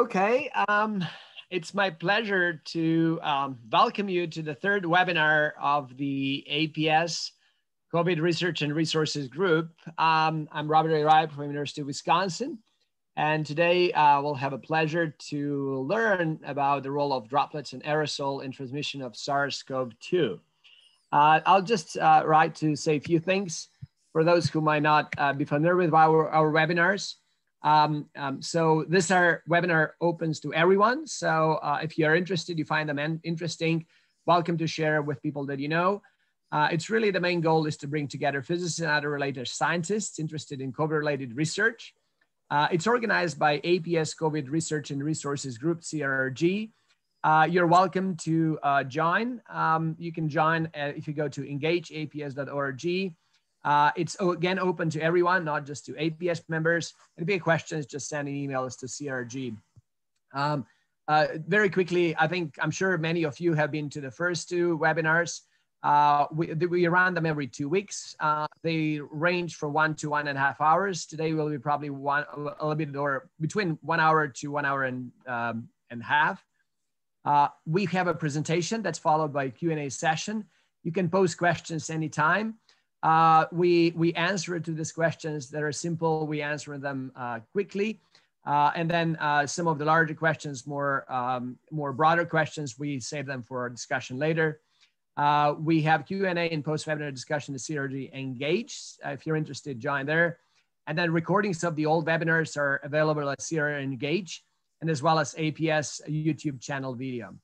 Okay, um, it's my pleasure to um, welcome you to the third webinar of the APS COVID Research and Resources Group. Um, I'm Robert A. Wright from University of Wisconsin. And today uh, we'll have a pleasure to learn about the role of droplets and aerosol in transmission of SARS-CoV-2. Uh, I'll just uh, write to say a few things for those who might not uh, be familiar with our, our webinars. Um, um, so this our webinar opens to everyone. So uh, if you're interested, you find them interesting, welcome to share with people that you know. Uh, it's really the main goal is to bring together physicists and other related scientists interested in COVID-related research. Uh, it's organized by APS COVID Research and Resources Group, CRRG. Uh, you're welcome to uh, join. Um, you can join uh, if you go to engageaps.org. Uh, it's again open to everyone, not just to APS members. If you have questions, just send an email to CRG. Um, uh, very quickly, I think I'm sure many of you have been to the first two webinars. Uh, we, we run them every two weeks. Uh, they range from one to one and a half hours. Today will be probably one a little bit or between one hour to one hour and um, and a half. Uh, we have a presentation that's followed by a Q&A session. You can pose questions anytime. Uh, we, we answer to these questions that are simple. We answer them uh, quickly. Uh, and then uh, some of the larger questions, more, um, more broader questions, we save them for discussion later. Uh, we have Q&A and post-webinar discussion to CRG Engage. Uh, if you're interested, join there. And then recordings of the old webinars are available at CRG Engage and as well as APS YouTube channel video.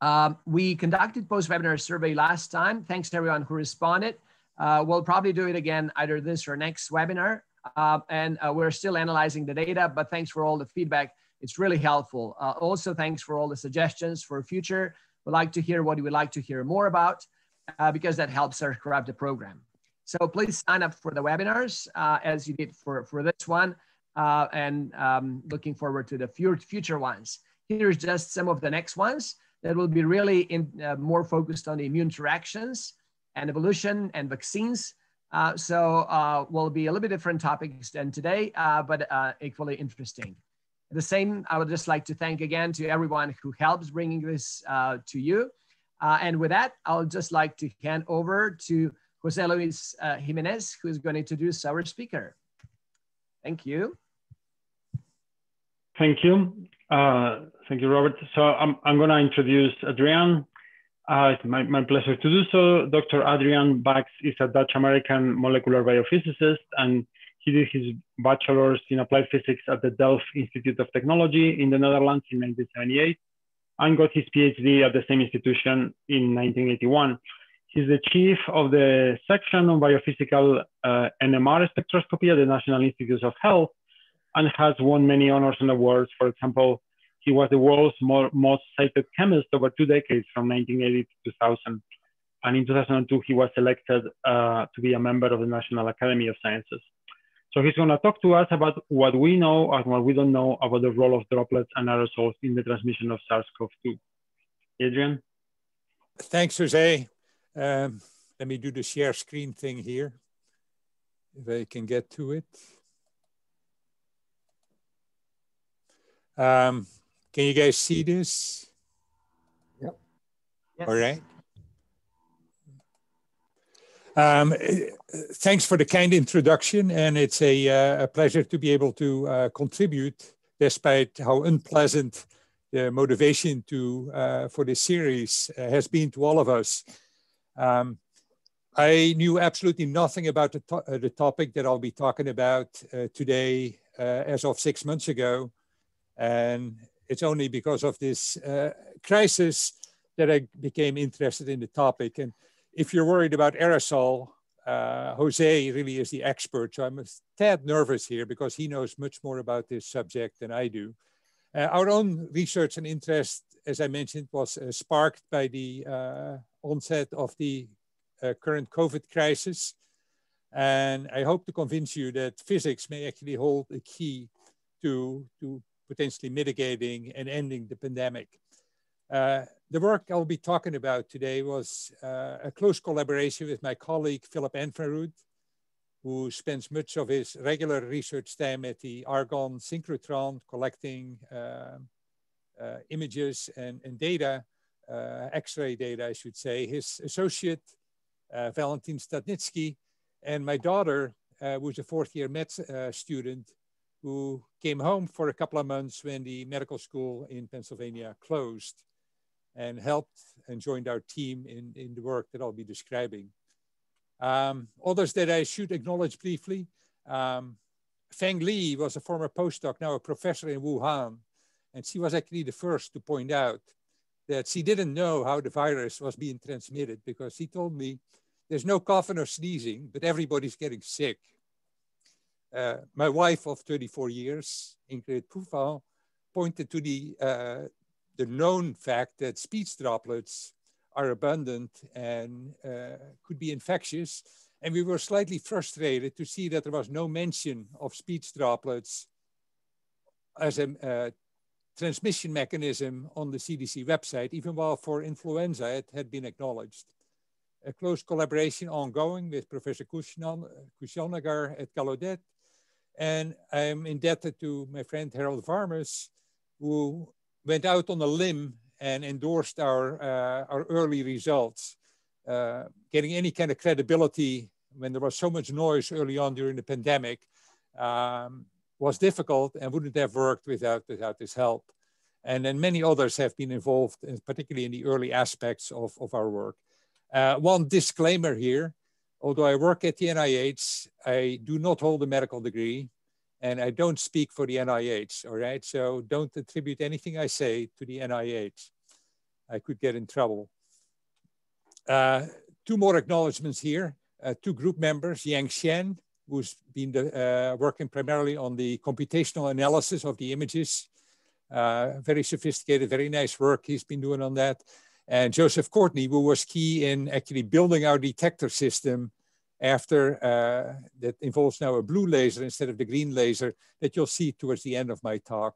Um, we conducted post-webinar survey last time. Thanks to everyone who responded. Uh, we'll probably do it again either this or next webinar. Uh, and uh, we're still analyzing the data, but thanks for all the feedback. It's really helpful. Uh, also, thanks for all the suggestions for future. We'd like to hear what you would like to hear more about uh, because that helps us craft the program. So please sign up for the webinars uh, as you did for, for this one and um, looking forward to the future ones. Here's just some of the next ones that will be really in, more focused on the immune interactions and evolution and vaccines. Uh, so uh, will be a little bit different topics than today, uh, but uh, equally interesting. The same, I would just like to thank again to everyone who helps bringing this uh, to you. Uh, and with that, I'll just like to hand over to Jose Luis Jimenez, who is going to introduce our speaker. Thank you. Thank you. thank you, Robert. So I'm, I'm going to introduce Adriaan. Uh, it's my, my pleasure to do so. Dr. Adriaan Bax is a Dutch-American molecular biophysicist, and he did his bachelor's in applied physics at the Delft Institute of Technology in the Netherlands in 1978, and got his PhD at the same institution in 1981. He's the chief of the section on biophysical uh, NMR spectroscopy at the National Institutes of Health, and has won many honors and awards. For example, he was the world's more, most cited chemist over two decades from 1980 to 2000. And in 2002, he was elected uh, to be a member of the National Academy of Sciences. So he's going to talk to us about what we know and what we don't know about the role of droplets and aerosols in the transmission of SARS-CoV-2. Adriaan? Thanks, Jose. Um, let me do the share screen thing here, if I can get to it. Um, can you guys see this? Yep. Yes. All right. Um, thanks for the kind introduction, and it's a, uh, a pleasure to be able to uh, contribute, despite how unpleasant the motivation to uh, for this series uh, has been to all of us. Um, I knew absolutely nothing about the, to uh, the, topic that I'll be talking about uh, today as of six months ago, and it's only because of this uh, crisis that I became interested in the topic. And if you're worried about aerosol, uh, Jose really is the expert. So I'm a tad nervous here because he knows much more about this subject than I do. Uh, our own research and interest, as I mentioned, was uh, sparked by the uh, onset of the uh, current COVID crisis. And I hope to convince you that physics may actually hold a key to, to potentially mitigating and ending the pandemic. Uh, the work I'll be talking about today was uh, a close collaboration with my colleague Philip Anfinrud, who spends much of his regular research time at the Argonne synchrotron collecting uh, uh, images and, and data, uh, X-ray data, I should say. His associate, uh, Valentyn Stadnytskyi, and my daughter, who's a fourth year med student, who came home for a couple of months when the medical school in Pennsylvania closed and helped and joined our team in, in the work that I'll be describing. Um, others that I should acknowledge briefly, um, Feng Li was a former postdoc, now a professor in Wuhan, and she was actually the first to point out that she didn't know how the virus was being transmitted because she told me there's no coughing or sneezing, but everybody's getting sick. Uh, my wife of 34 years, Ingrid Poufan, pointed to the, uh, the known fact that speech droplets are abundant and uh, could be infectious. And we were slightly frustrated to see that there was no mention of speech droplets as a uh, transmission mechanism on the CDC website, even while for influenza it had been acknowledged. A close collaboration ongoing with Professor Kushalnagar at Gallaudet. And I'm indebted to my friend Harold Varmus, who went out on a limb and endorsed our, uh, our early results. Uh, getting any kind of credibility when there was so much noise early on during the pandemic um, was difficult and wouldn't have worked without, without this help. And then many others have been involved, in, particularly in the early aspects of, of our work. Uh, one disclaimer here, although I work at the NIH, I do not hold a medical degree and I don't speak for the NIH, all right? So don't attribute anything I say to the NIH. I could get in trouble. Uh, two more acknowledgements here. Uh, two group members, Yang Xian, who's been the, uh, working primarily on the computational analysis of the images. Uh, very sophisticated, very nice work he's been doing on that. And Joseph Courtney, who was key in actually building our detector system after uh, that involves now a blue laser instead of the green laser that you'll see towards the end of my talk.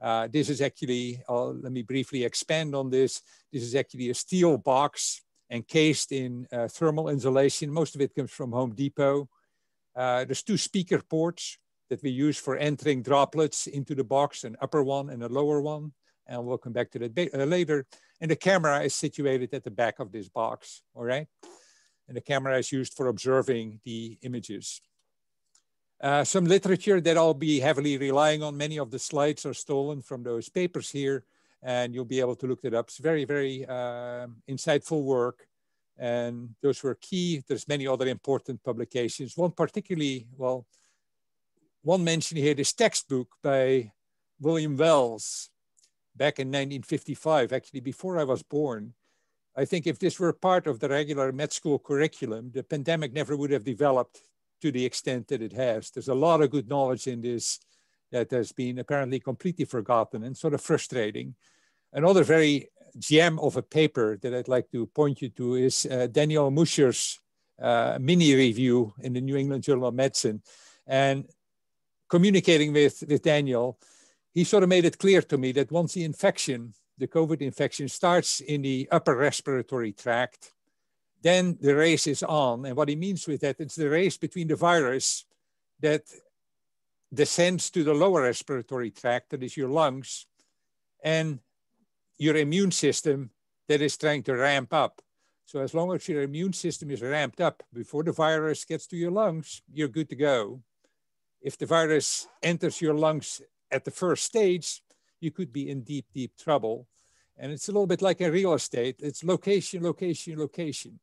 Uh, this is actually, let me briefly expand on this. This is actually a steel box encased in uh, thermal insulation. Most of it comes from Home Depot. Uh, there's two speaker ports that we use for entering droplets into the box, an upper one and a lower one. And we'll come back to that uh, later. And the camera is situated at the back of this box, all right? And the camera is used for observing the images. Uh, some literature that I'll be heavily relying on. Many of the slides are stolen from those papers here, and you'll be able to look it up. It's very, very uh, insightful work. And those were key. There's many other important publications. One particularly, well, one mention here, this textbook by William Wells back in 1955, actually before I was born. I think if this were part of the regular med school curriculum, the pandemic never would have developed to the extent that it has. There's a lot of good knowledge in this that has been apparently completely forgotten and sort of frustrating. Another very gem of a paper that I'd like to point you to is uh, Daniel Musher's uh, mini review in the New England Journal of Medicine. And communicating with, with Daniel, he sort of made it clear to me that once the infection the COVID infection starts in the upper respiratory tract, then the race is on. And what he means with that, it's the race between the virus that descends to the lower respiratory tract, that is your lungs, and your immune system that is trying to ramp up. So as long as your immune system is ramped up before the virus gets to your lungs, you're good to go. If the virus enters your lungs at the first stage, you could be in deep, deep trouble. And it's a little bit like in real estate. It's location, location, location.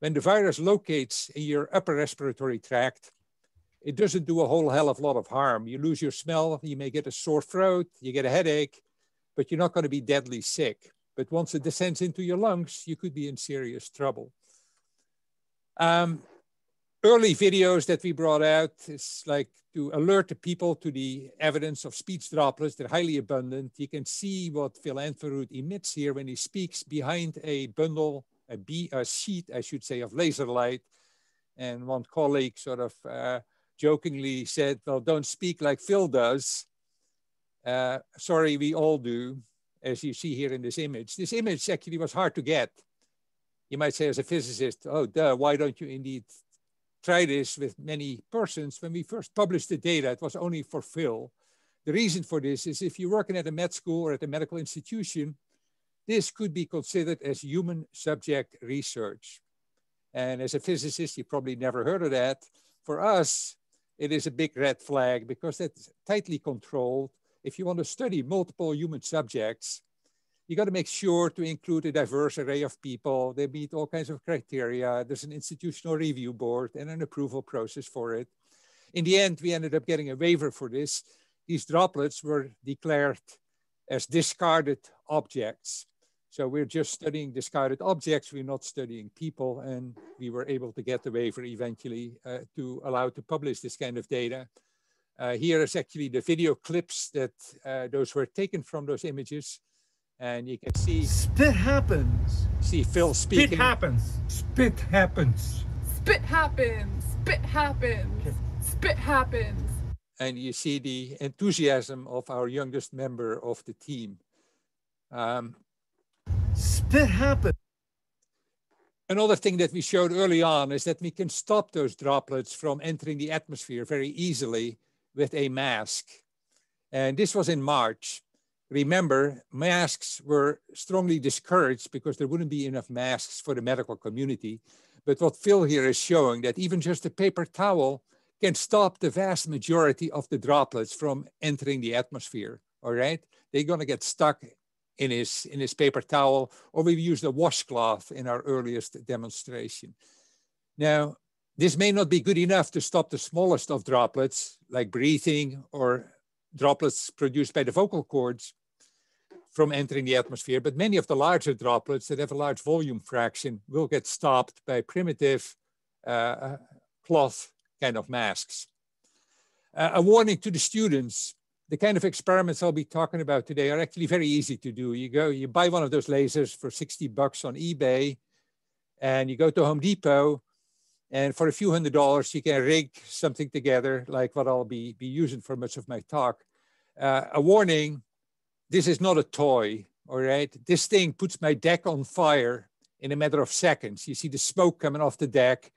When the virus locates in your upper respiratory tract, it doesn't do a whole hell of a lot of harm. You lose your smell, you may get a sore throat, you get a headache, but you're not going to be deadly sick. But once it descends into your lungs, you could be in serious trouble. Um, early videos that we brought out is like to alert the people to the evidence of speech droplets. They're highly abundant. You can see what Phil Anfinrud emits here when he speaks behind a bundle, a, sheet, I should say, of laser light. And one colleague sort of uh, jokingly said, well, don't speak like Phil does. Uh, sorry, we all do, as you see here in this image. This image actually was hard to get. You might say as a physicist, oh, duh, why don't you indeed try this with many persons. When we first published the data, it was only for Phil. The reason for this is if you're working at a med school or at a medical institution, this could be considered as human subject research. And as a physicist, you probably never heard of that. For us, it is a big red flag because it's tightly controlled. If you want to study multiple human subjects, you got to make sure to include a diverse array of people. They meet all kinds of criteria. There's an institutional review board and an approval process for it. In the end, we ended up getting a waiver for this. These droplets were declared as discarded objects. So we're just studying discarded objects. We're not studying people. And we were able to get the waiver eventually uh, to allow to publish this kind of data. Uh, here is actually the video clips that uh, those were taken from those images. And you can see spit happens. See Phil speaking. Spit happens. Spit happens. Spit happens. Spit happens. Okay. Spit happens. And you see the enthusiasm of our youngest member of the team. Um, spit happens. Another thing that we showed early on is that we can stop those droplets from entering the atmosphere very easily with a mask. And this was in March. Remember, masks were strongly discouraged because there wouldn't be enough masks for the medical community. But what Phil here is showing that even just a paper towel can stop the vast majority of the droplets from entering the atmosphere. All right, they're going to get stuck in his in his paper towel, or we've used a washcloth in our earliest demonstration. Now, this may not be good enough to stop the smallest of droplets, like breathing or droplets produced by the vocal cords, from entering the atmosphere, but many of the larger droplets that have a large volume fraction will get stopped by primitive uh, cloth kind of masks. Uh, a warning to the students, the kind of experiments I'll be talking about today are actually very easy to do. You go, you buy one of those lasers for 60 bucks on eBay, and you go to Home Depot, and for a few hundred dollars, you can rig something together like what I'll be, be using for much of my talk. Uh, a warning, this is not a toy, all right? This thing puts my deck on fire in a matter of seconds. You see the smoke coming off the deck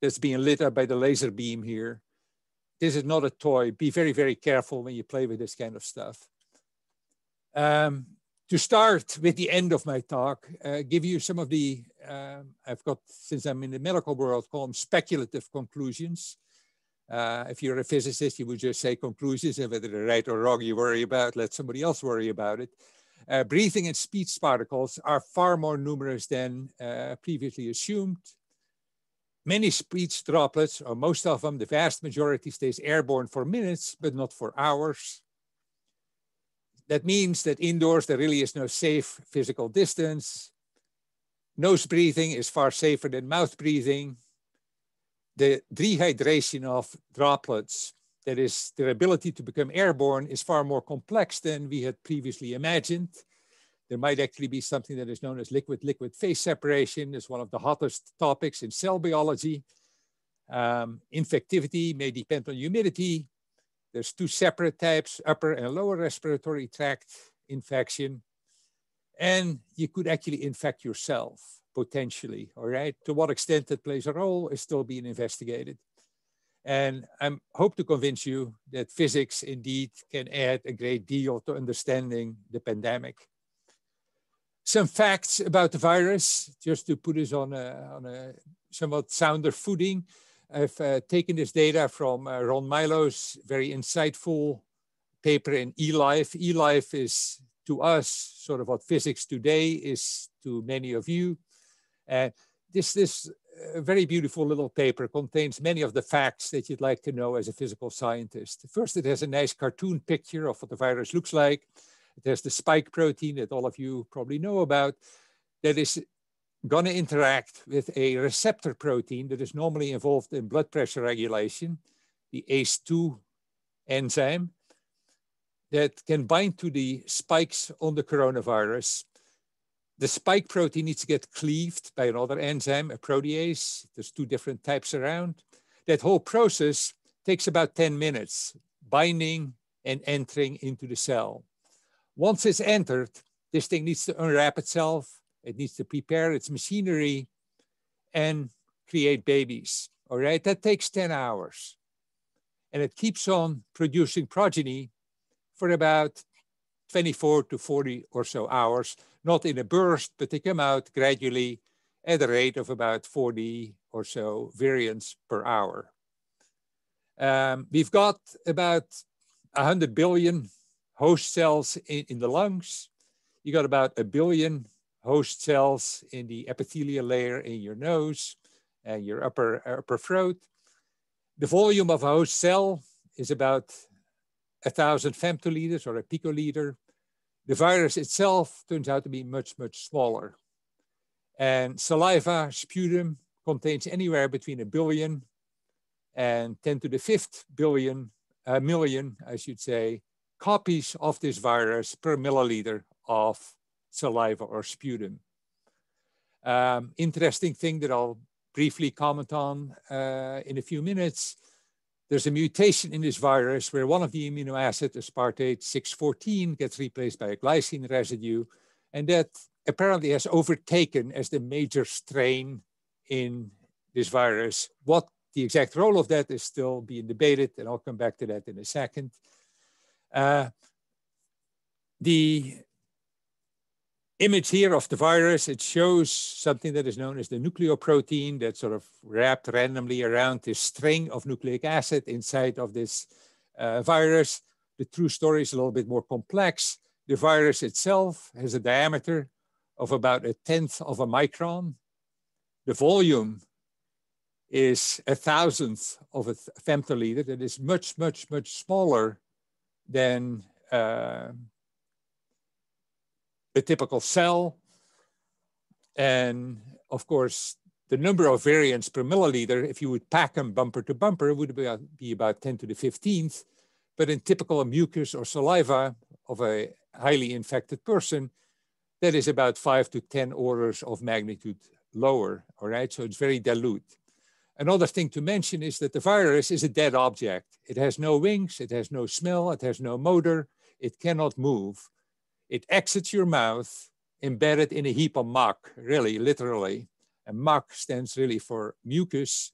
that's being lit up by the laser beam here. This is not a toy. Be very, very careful when you play with this kind of stuff. Um, to start with the end of my talk, uh, give you some of the, uh, I've got, since I'm in the medical world, call them speculative conclusions. Uh, if you're a physicist, you would just say conclusions, and whether they're right or wrong, you worry about, let somebody else worry about it. Uh, breathing and speech particles are far more numerous than uh, previously assumed. Many speech droplets, or most of them, the vast majority stays airborne for minutes, but not for hours. That means that indoors, there really is no safe physical distance. Nose breathing is far safer than mouth breathing the dehydration of droplets, that is their ability to become airborne, is far more complex than we had previously imagined. There might actually be something that is known as liquid-liquid phase separation. It's one of the hottest topics in cell biology. Um, infectivity may depend on humidity. There's two separate types, upper and lower respiratory tract infection. And you could actually infect yourself potentially, all right? To what extent that plays a role is still being investigated. And I hope to convince you that physics indeed can add a great deal to understanding the pandemic. Some facts about the virus, just to put us on a, on a somewhat sounder footing. I've uh, taken this data from uh, Ron Milo's very insightful paper in eLife. eLife is to us sort of what physics today is to many of you. And this, this uh, very beautiful little paper contains many of the facts that you'd like to know as a physical scientist. First, it has a nice cartoon picture of what the virus looks like. It has the spike protein that all of you probably know about that is going to interact with a receptor protein that is normally involved in blood pressure regulation, the ACE2 enzyme that can bind to the spikes on the coronavirus the spike protein needs to get cleaved by another enzyme, a protease. There's two different types around. That whole process takes about 10 minutes, binding and entering into the cell. Once it's entered, this thing needs to unwrap itself. It needs to prepare its machinery and create babies. all right, that takes 10 hours. And it keeps on producing progeny for about 24 to 40 or so hours, not in a burst, but they come out gradually at a rate of about 40 or so virions per hour. Um, we've got about 100 billion host cells in, in the lungs. You got about a billion host cells in the epithelial layer in your nose and your upper, upper throat. The volume of a host cell is about a thousand femtoliters or a picoliter. The virus itself turns out to be much, much smaller. And saliva, sputum contains anywhere between a billion and 10 to the fifth billion, uh, million, I should say, copies of this virus per milliliter of saliva or sputum. Um, interesting thing that I'll briefly comment on uh, in a few minutes. There's a mutation in this virus where one of the amino acids, aspartate 614, gets replaced by a glycine residue, and that apparently has overtaken as the major strain in this virus. What the exact role of that is still being debated, and I'll come back to that in a second. Uh, the image here of the virus, it shows something that is known as the nucleoprotein that's sort of wrapped randomly around this string of nucleic acid inside of this uh, virus. The true story is a little bit more complex. The virus itself has a diameter of about a tenth of a micron. The volume is a thousandth of a femtoliter that is much, much, much smaller than uh, a typical cell. And of course, the number of virions per milliliter, if you would pack them bumper to bumper, would be uh, about 10 to the 15th. But in typical mucus or saliva of a highly infected person, that is about five to 10 orders of magnitude lower, all right? So it's very dilute. Another thing to mention is that the virus is a dead object. It has no wings, it has no smell, it has no motor, it cannot move. It exits your mouth embedded in a heap of muck, really, literally. And muck stands really for mucus.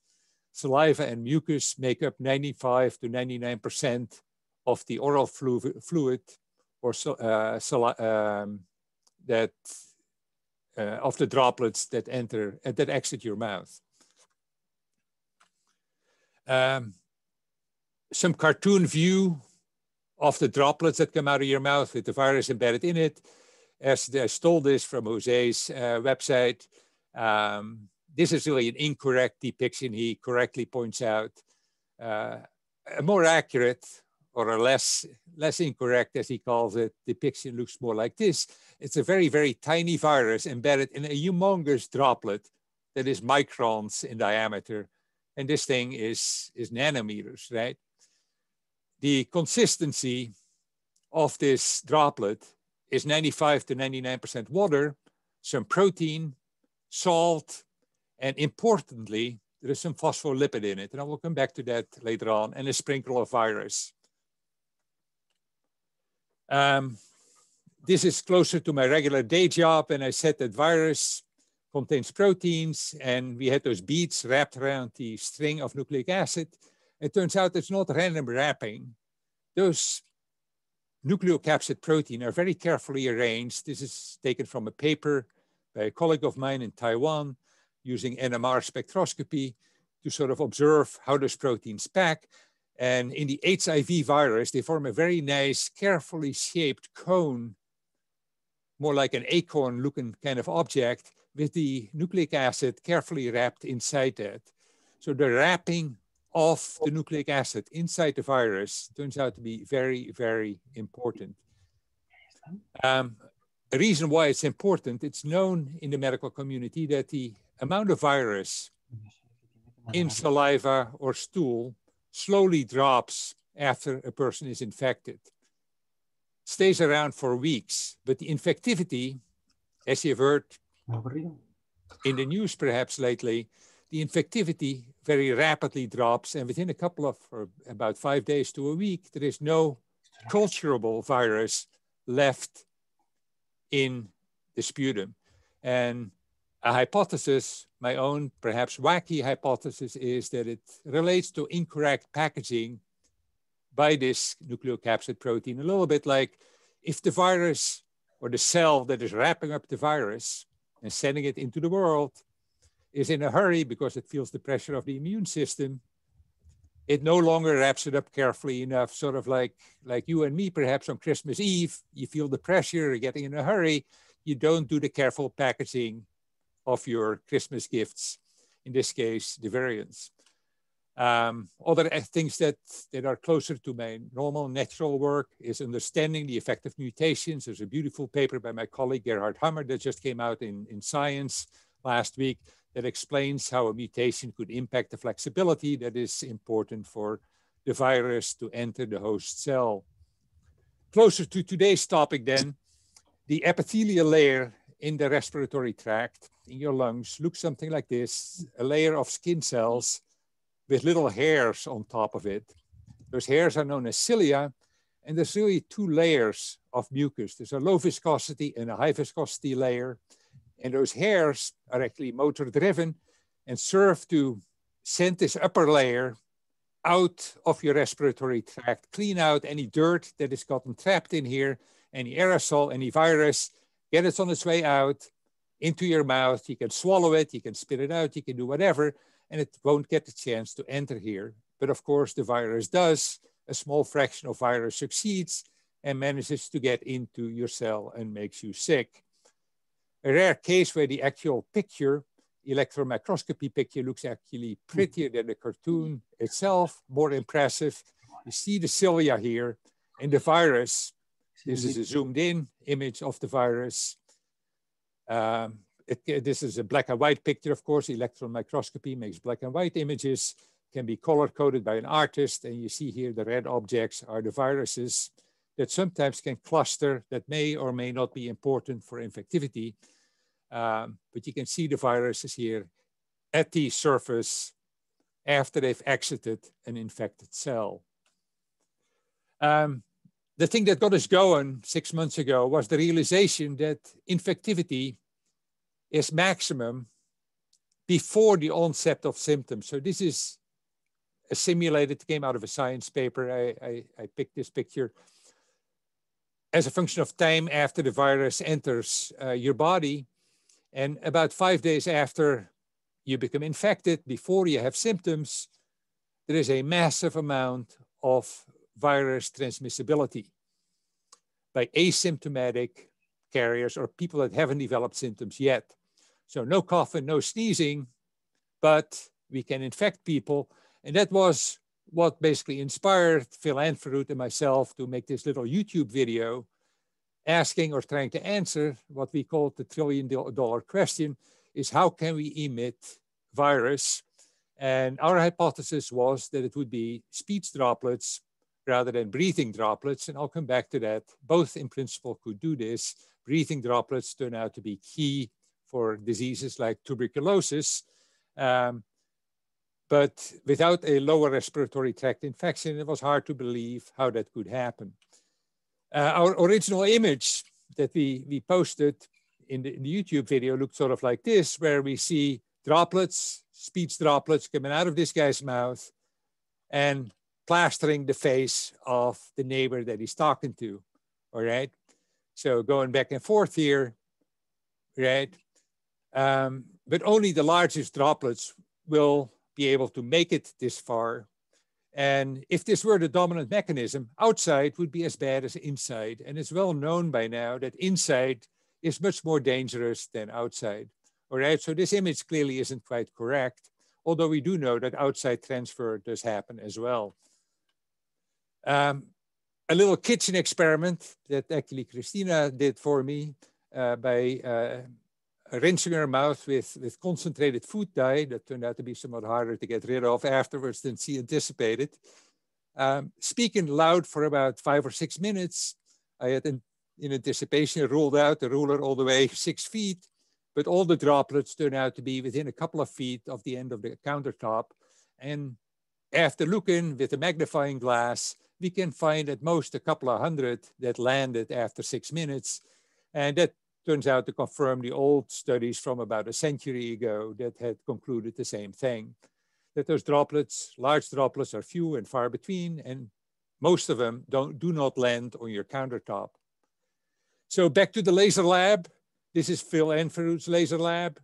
Saliva and mucus make up 95 to 99% of the oral flu fluid or uh, um, that uh, of the droplets that enter uh, that exit your mouth. Um, some cartoon view of the droplets that come out of your mouth with the virus embedded in it. As I stole this from Jose's uh, website. Um, this is really an incorrect depiction. He correctly points out uh, a more accurate or a less less incorrect, as he calls it, depiction looks more like this. It's a very, very tiny virus embedded in a humongous droplet that is microns in diameter. And this thing is, is nanometers, right? The consistency of this droplet is 95 to 99% water, some protein, salt, and importantly, there is some phospholipid in it. And I will come back to that later on, and a sprinkle of virus. Um, this is closer to my regular day job, and I said that virus contains proteins, and we had those beads wrapped around the string of nucleic acid. It turns out it's not random wrapping. Those nucleocapsid protein are very carefully arranged. This is taken from a paper by a colleague of mine in Taiwan using NMR spectroscopy to sort of observe how those proteins pack. And in the HIV virus, they form a very nice, carefully shaped cone, more like an acorn looking kind of object with the nucleic acid carefully wrapped inside that. So the wrapping of the nucleic acid inside the virus turns out to be very, very important. Um, a reason why it's important, it's known in the medical community that the amount of virus in saliva or stool slowly drops after a person is infected. Stays around for weeks, but the infectivity, as you've heard in the news perhaps lately, the infectivity very rapidly drops and within a couple of, about five days to a week, there is no culturable virus left in the sputum. And a hypothesis, my own perhaps wacky hypothesis, is that it relates to incorrect packaging by this nucleocapsid protein. A little bit like if the virus or the cell that is wrapping up the virus and sending it into the world is in a hurry because it feels the pressure of the immune system, it no longer wraps it up carefully enough, sort of like, like you and me, perhaps on Christmas Eve, you feel the pressure, you're getting in a hurry, you don't do the careful packaging of your Christmas gifts, in this case, the virions. Um, other things that, that are closer to my normal natural work is understanding the effect of mutations. There's a beautiful paper by my colleague Gerhard Hummer that just came out in, in Science last week that explains how a mutation could impact the flexibility that is important for the virus to enter the host cell. Closer to today's topic then, the epithelial layer in the respiratory tract in your lungs looks something like this, a layer of skin cells with little hairs on top of it. Those hairs are known as cilia, and there's really two layers of mucus. There's a low viscosity and a high viscosity layer. And those hairs are actually motor driven and serve to send this upper layer out of your respiratory tract, clean out any dirt that has gotten trapped in here, any aerosol, any virus, get it on its way out into your mouth. You can swallow it, you can spit it out, you can do whatever, and it won't get the chance to enter here. But of course, the virus does. A small fraction of virus succeeds and manages to get into your cell and makes you sick a rare case where the actual picture, electron microscopy picture, looks actually prettier than the cartoon itself, more impressive. You see the cilia here and the virus. This is a zoomed in image of the virus. Um, it, this is a black and white picture, of course. Electron microscopy makes black and white images, can be color coded by an artist. And you see here the red objects are the viruses that sometimes can cluster that may or may not be important for infectivity. Um, but you can see the viruses here at the surface after they've exited an infected cell. Um, the thing that got us going six months ago was the realization that infectivity is maximum before the onset of symptoms. So this is a simulated, came out of a science paper. I, I, I picked this picture as a function of time after the virus enters uh, your body. And about five days after you become infected, before you have symptoms, there is a massive amount of virus transmissibility by asymptomatic carriers or people that haven't developed symptoms yet. So no coughing, no sneezing, but we can infect people. And that was what basically inspired Phil Anfinrud and myself to make this little YouTube video asking or trying to answer what we call the trillion dollar question is how can we emit virus? And our hypothesis was that it would be speech droplets rather than breathing droplets. And I'll come back to that. Both in principle could do this. Breathing droplets turn out to be key for diseases like tuberculosis. Um, but without a lower respiratory tract infection, it was hard to believe how that could happen. Uh, our original image that we, we posted in the, in the YouTube video looked sort of like this, where we see droplets, speech droplets coming out of this guy's mouth and plastering the face of the neighbor that he's talking to, all right? So going back and forth here, right? Um, but only the largest droplets will be able to make it this far and if this were the dominant mechanism, outside would be as bad as inside. And it's well known by now that inside is much more dangerous than outside. All right, so this image clearly isn't quite correct, although we do know that outside transfer does happen as well. Um, a little kitchen experiment that actually Christina did for me uh, by uh, rinsing her mouth with, with concentrated food dye that turned out to be somewhat harder to get rid of afterwards than she anticipated. Um, speaking loud for about five or six minutes, I had in, in anticipation ruled out the ruler all the way six feet, but all the droplets turned out to be within a couple of feet of the end of the countertop. And after looking with a magnifying glass, we can find at most a couple of hundred that landed after six minutes. And that turns out to confirm the old studies from about a century ago that had concluded the same thing, that those droplets, large droplets are few and far between, and most of them don't, do not land on your countertop. So back to the laser lab. This is Phil Anfinrud's laser lab.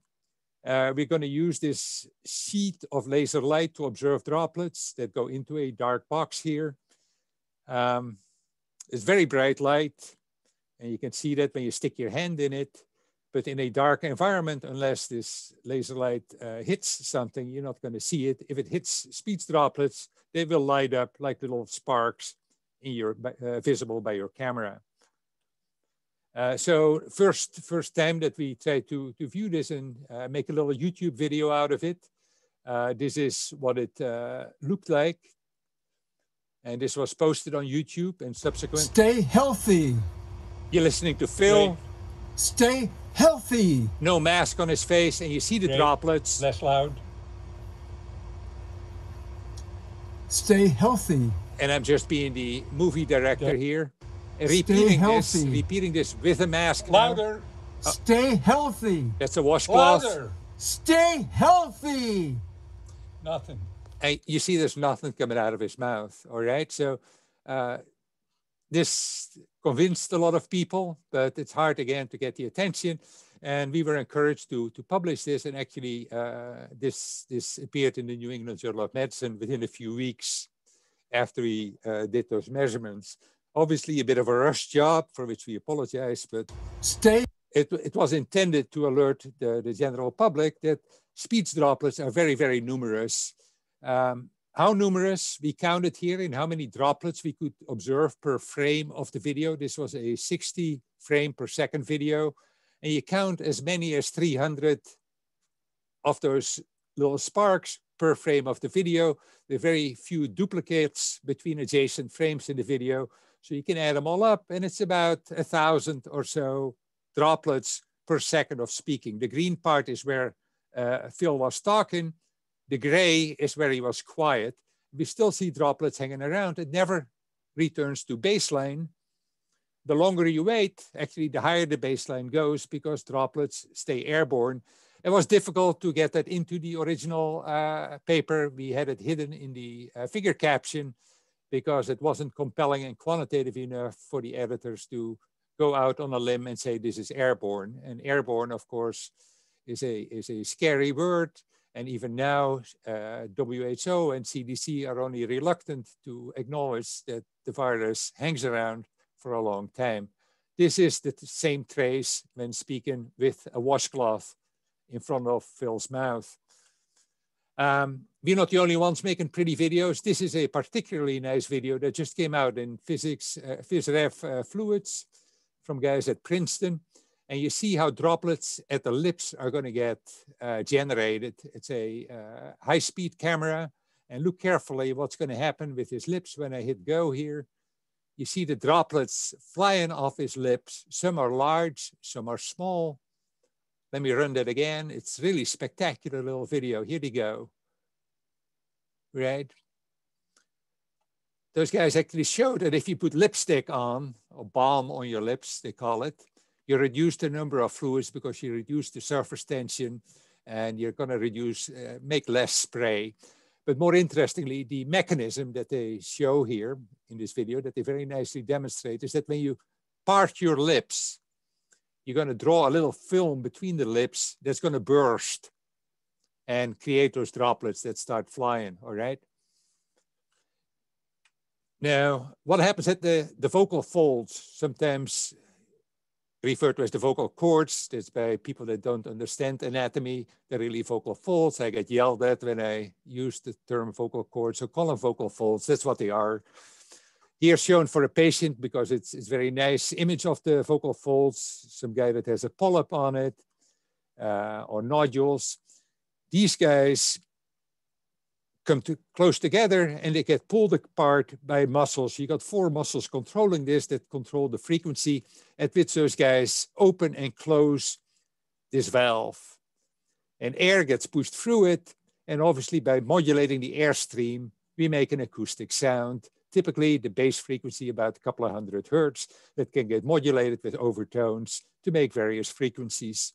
Uh, we're going to use this sheet of laser light to observe droplets that go into a dark box here. Um, it's very bright light, and you can see that when you stick your hand in it. But in a dark environment, unless this laser light uh, hits something, you're not going to see it. If it hits speech droplets, they will light up like little sparks in your uh, visible by your camera. Uh, so first, first time that we try to, to view this and uh, make a little YouTube video out of it. Uh, this is what it uh, looked like. And this was posted on YouTube and subsequent. Stay healthy. You're listening to Phil. Stay healthy. No mask on his face, and you see the Great. droplets. Less loud. Stay healthy. And I'm just being the movie director here. And repeating this, repeating this with a mask. Louder. Stay healthy. That's a washcloth. Louder. Stay healthy. Nothing. And you see there's nothing coming out of his mouth. All right. So uh, this convinced a lot of people, but it's hard again to get the attention. And we were encouraged to, to publish this. And actually, uh, this, this appeared in the New England Journal of Medicine within a few weeks after we uh, did those measurements. Obviously, a bit of a rush job for which we apologize, but Stay it, it was intended to alert the, the general public that speech droplets are very, very numerous. Um, how numerous? We counted here and how many droplets we could observe per frame of the video. This was a 60 frame per second video. And you count as many as 300 of those little sparks per frame of the video. There are very few duplicates between adjacent frames in the video. So you can add them all up and it's about a thousand or so droplets per second of speaking. The green part is where uh, Phil was talking. The gray is where he was quiet. We still see droplets hanging around. It never returns to baseline. The longer you wait, actually, the higher the baseline goes because droplets stay airborne. It was difficult to get that into the original uh, paper. We had it hidden in the uh, figure caption because it wasn't compelling and quantitative enough for the editors to go out on a limb and say this is airborne. And airborne, of course, is a, is a scary word. And even now, uh, WHO and CDC are only reluctant to acknowledge that the virus hangs around for a long time. This is the same trace when speaking with a washcloth in front of Phil's mouth. Um, we're not the only ones making pretty videos. This is a particularly nice video that just came out in physics, uh, PhysRev uh, fluids from guys at Princeton. And you see how droplets at the lips are going to get uh, generated. It's a uh, high speed camera. And look carefully what's going to happen with his lips when I hit go here. You see the droplets flying off his lips. Some are large, some are small. Let me run that again. It's really spectacular little video. Here they go. Right? Those guys actually show that if you put lipstick on, or balm on your lips, they call it, you reduce the number of fluids because you reduce the surface tension and you're going to reduce, uh, make less spray. But more interestingly, the mechanism that they show here in this video that they very nicely demonstrate is that when you part your lips, you're going to draw a little film between the lips that's going to burst and create those droplets that start flying, all right? Now, what happens at the, the vocal folds, sometimes referred to as the vocal cords, that's by people that don't understand anatomy, they're really vocal folds. I get yelled at when I use the term vocal cords, so call them vocal folds, that's what they are. Here shown for a patient because it's, it's very nice image of the vocal folds, some guy that has a polyp on it uh, or nodules. These guys come to close together and they get pulled apart by muscles. You got four muscles controlling this that control the frequency at which those guys open and close this valve. And air gets pushed through it. And obviously by modulating the airstream, we make an acoustic sound typically the base frequency about a couple of hundred hertz that can get modulated with overtones to make various frequencies.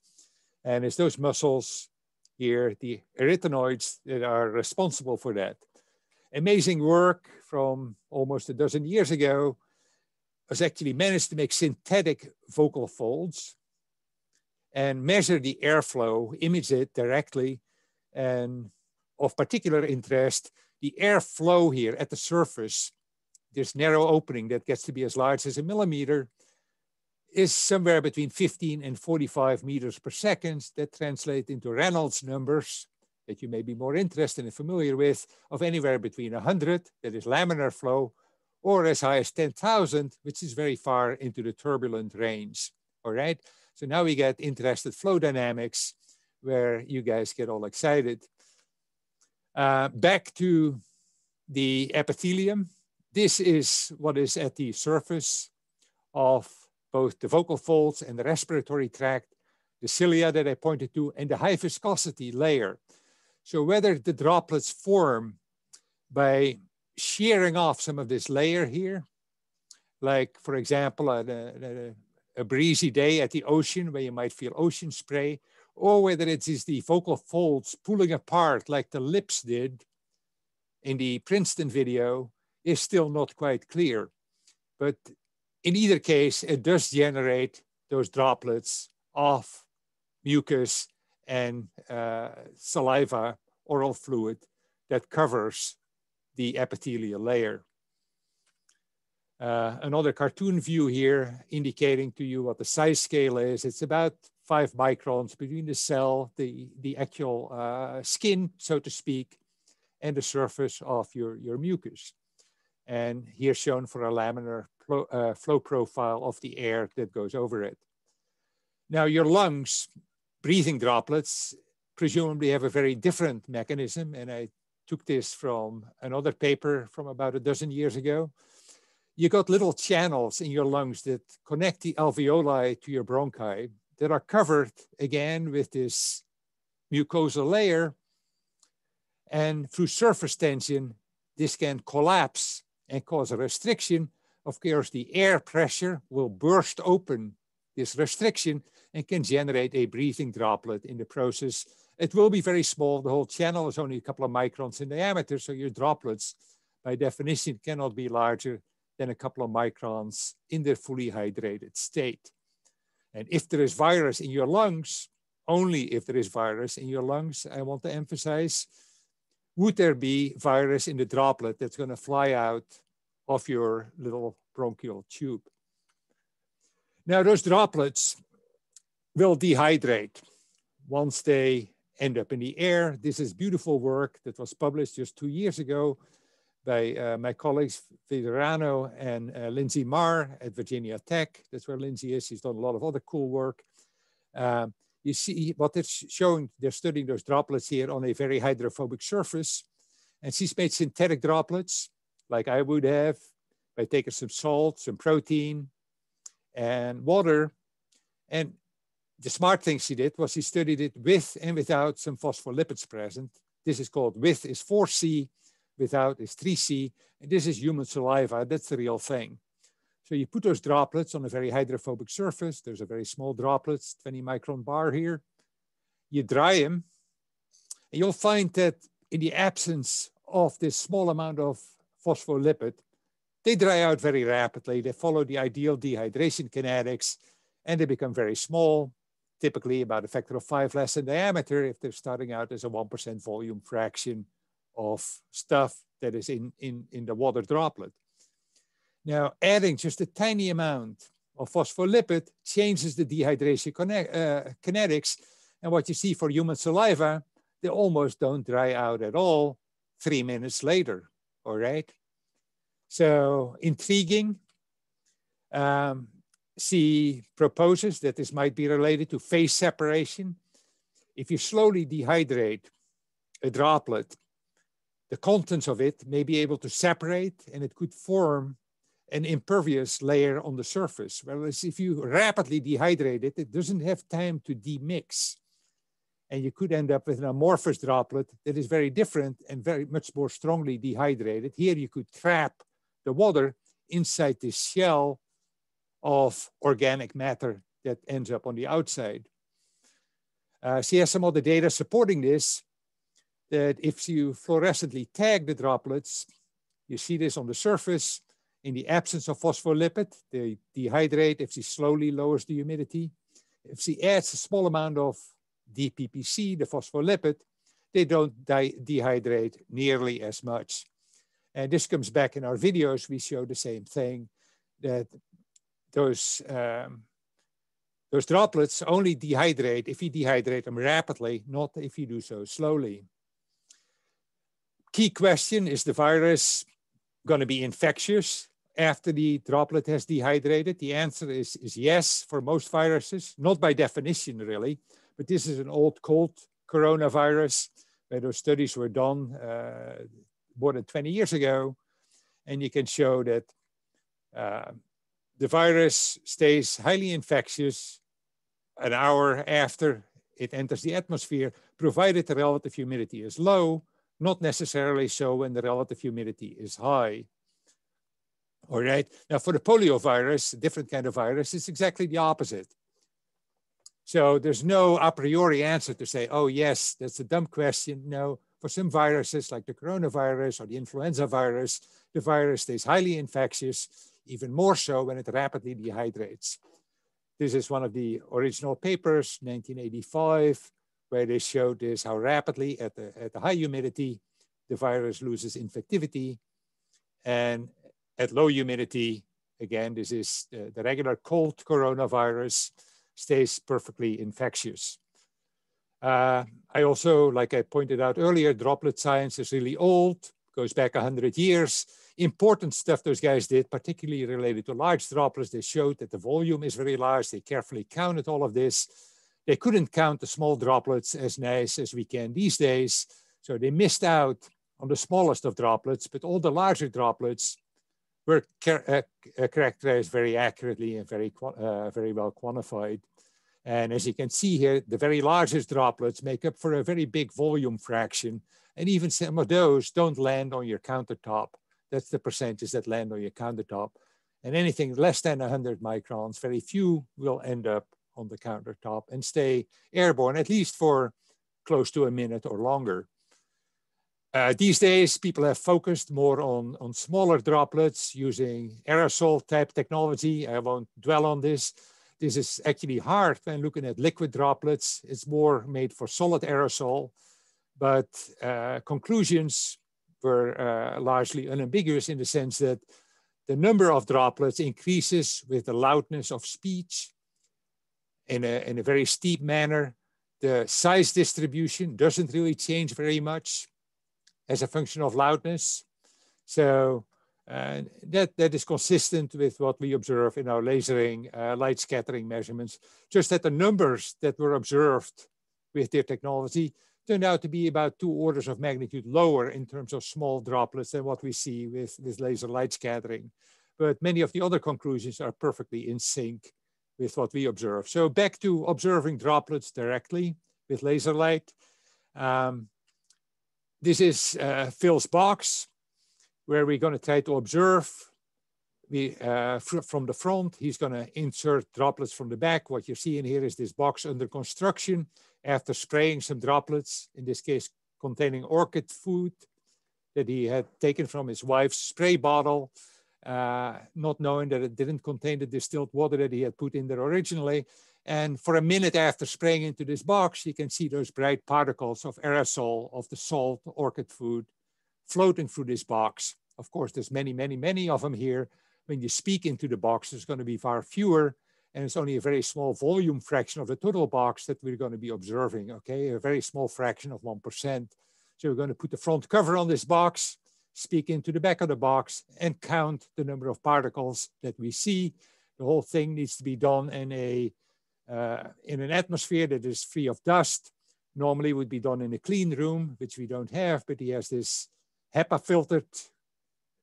And it's those muscles here, the arytenoids that are responsible for that. Amazing work from almost a dozen years ago was actually managed to make synthetic vocal folds and measure the airflow, image it directly, and of particular interest, the airflow here at the surface, this narrow opening that gets to be as large as a millimeter, is somewhere between 15 and 45 meters per second. That translates into Reynolds numbers that you may be more interested and familiar with of anywhere between 100, that is laminar flow, or as high as 10,000, which is very far into the turbulent range, all right? So now we get interested flow dynamics where you guys get all excited. Uh, back to the epithelium. This is what is at the surface of both the vocal folds and the respiratory tract, the cilia that I pointed to, and the high viscosity layer. So whether the droplets form by shearing off some of this layer here, like for example, a, a, a breezy day at the ocean where you might feel ocean spray, or whether it is the vocal folds pulling apart like the lips did in the Princeton video is still not quite clear. But in either case, it does generate those droplets of mucus and uh, saliva, oral fluid that covers the epithelial layer. Uh, another cartoon view here indicating to you what the size scale is. It's about five microns between the cell, the, the actual uh, skin, so to speak, and the surface of your, your mucus. And here shown for a laminar flow, uh, flow profile of the air that goes over it. Now your lungs, breathing droplets, presumably have a very different mechanism. And I took this from another paper from about a dozen years ago. You got little channels in your lungs that connect the alveoli to your bronchi that are covered again with this mucosal layer. And through surface tension, this can collapse and cause a restriction. Of course, the air pressure will burst open this restriction and can generate a breathing droplet in the process. It will be very small. The whole channel is only a couple of microns in diameter. So your droplets, by definition, cannot be larger than a couple of microns in their fully hydrated state. And if there is virus in your lungs, only if there is virus in your lungs, I want to emphasize, would there be virus in the droplet that's going to fly out of your little bronchial tube? Now, those droplets will dehydrate once they end up in the air. This is beautiful work that was published just two years ago by uh, my colleagues Vejerano and uh, Lindsay Marr at Virginia Tech. That's where Lindsay is. She's done a lot of other cool work. Um, you see what they're showing, they're studying those droplets here on a very hydrophobic surface. And she's made synthetic droplets like I would have by taking some salt, some protein, and water. And the smart thing she did was she studied it with and without some phospholipids present. This is called with is 4C without is 3C. And this is human saliva. That's the real thing. So you put those droplets on a very hydrophobic surface. There's a very small droplets, 20 micron bar here. You dry them. And you'll find that in the absence of this small amount of phospholipid, they dry out very rapidly. They follow the ideal dehydration kinetics and they become very small, typically about a factor of five less in diameter if they're starting out as a 1% volume fraction of stuff that is in, in, in the water droplet. Now, adding just a tiny amount of phospholipid changes the dehydration uh, kinetics. And what you see for human saliva, they almost don't dry out at all three minutes later, all right? So intriguing. Um, she proposes that this might be related to phase separation. If you slowly dehydrate a droplet the contents of it may be able to separate and it could form an impervious layer on the surface. Whereas if you rapidly dehydrate it, it doesn't have time to demix. And you could end up with an amorphous droplet that is very different and very much more strongly dehydrated. Here you could trap the water inside this shell of organic matter that ends up on the outside. Uh, she has some other data supporting this, that if you fluorescently tag the droplets, you see this on the surface, in the absence of phospholipid, they dehydrate if she slowly lowers the humidity. If she adds a small amount of DPPC, the phospholipid, they don't dehydrate nearly as much. And this comes back in our videos, we show the same thing, that those, um, those droplets only dehydrate if you dehydrate them rapidly, not if you do so slowly. Key question, is the virus going to be infectious after the droplet has dehydrated? The answer is, is yes for most viruses, not by definition really, but this is an old cold coronavirus where those studies were done uh, more than 20 years ago. And you can show that uh, the virus stays highly infectious an hour after it enters the atmosphere, provided the relative humidity is low, not necessarily so when the relative humidity is high. All right. Now, for the poliovirus, a different kind of virus, it's exactly the opposite. So there's no a priori answer to say, oh, yes, that's a dumb question. No, for some viruses like the coronavirus or the influenza virus, the virus stays highly infectious, even more so when it rapidly dehydrates. This is one of the original papers, 1985, where they showed this, how rapidly at the, at the high humidity, the virus loses infectivity. And at low humidity, again, this is the, the regular cold coronavirus, stays perfectly infectious. Uh, I also, like I pointed out earlier, droplet science is really old, goes back 100 years. Important stuff those guys did, particularly related to large droplets. They showed that the volume is very large. They carefully counted all of this. They couldn't count the small droplets as nice as we can these days. So they missed out on the smallest of droplets, but all the larger droplets were char uh, uh, characterized very accurately and very, uh, very well quantified. And as you can see here, the very largest droplets make up for a very big volume fraction. And even some of those don't land on your countertop. That's the percentage that land on your countertop. And anything less than 100 microns, very few will end up on the countertop and stay airborne, at least for close to a minute or longer. Uh, these days, people have focused more on, on smaller droplets using aerosol type technology. I won't dwell on this. This is actually hard when looking at liquid droplets. It's more made for solid aerosol, but uh, conclusions were uh, largely unambiguous in the sense that the number of droplets increases with the loudness of speech in a, in a very steep manner. The size distribution doesn't really change very much as a function of loudness. So uh, that, that is consistent with what we observe in our lasering uh, light scattering measurements, just that the numbers that were observed with their technology turned out to be about two orders of magnitude lower in terms of small droplets than what we see with, with laser light scattering. But many of the other conclusions are perfectly in sync with what we observe. So back to observing droplets directly with laser light. Um, this is uh, Phil's box where we're going to try to observe we, uh, fr from the front. He's going to insert droplets from the back. What you're seeing here is this box under construction after spraying some droplets, in this case containing orchid food that he had taken from his wife's spray bottle, uh, not knowing that it didn't contain the distilled water that he had put in there originally. And for a minute after spraying into this box, you can see those bright particles of aerosol of the salt orchid food floating through this box. Of course, there's many, many, many of them here. When you speak into the box, there's going to be far fewer, and it's only a very small volume fraction of the total box that we're going to be observing, okay? A very small fraction of 1%. So we're going to put the front cover on this box, speak into the back of the box, and count the number of particles that we see. The whole thing needs to be done in a uh, in an atmosphere that is free of dust. Normally would be done in a clean room, which we don't have, but he has this HEPA filtered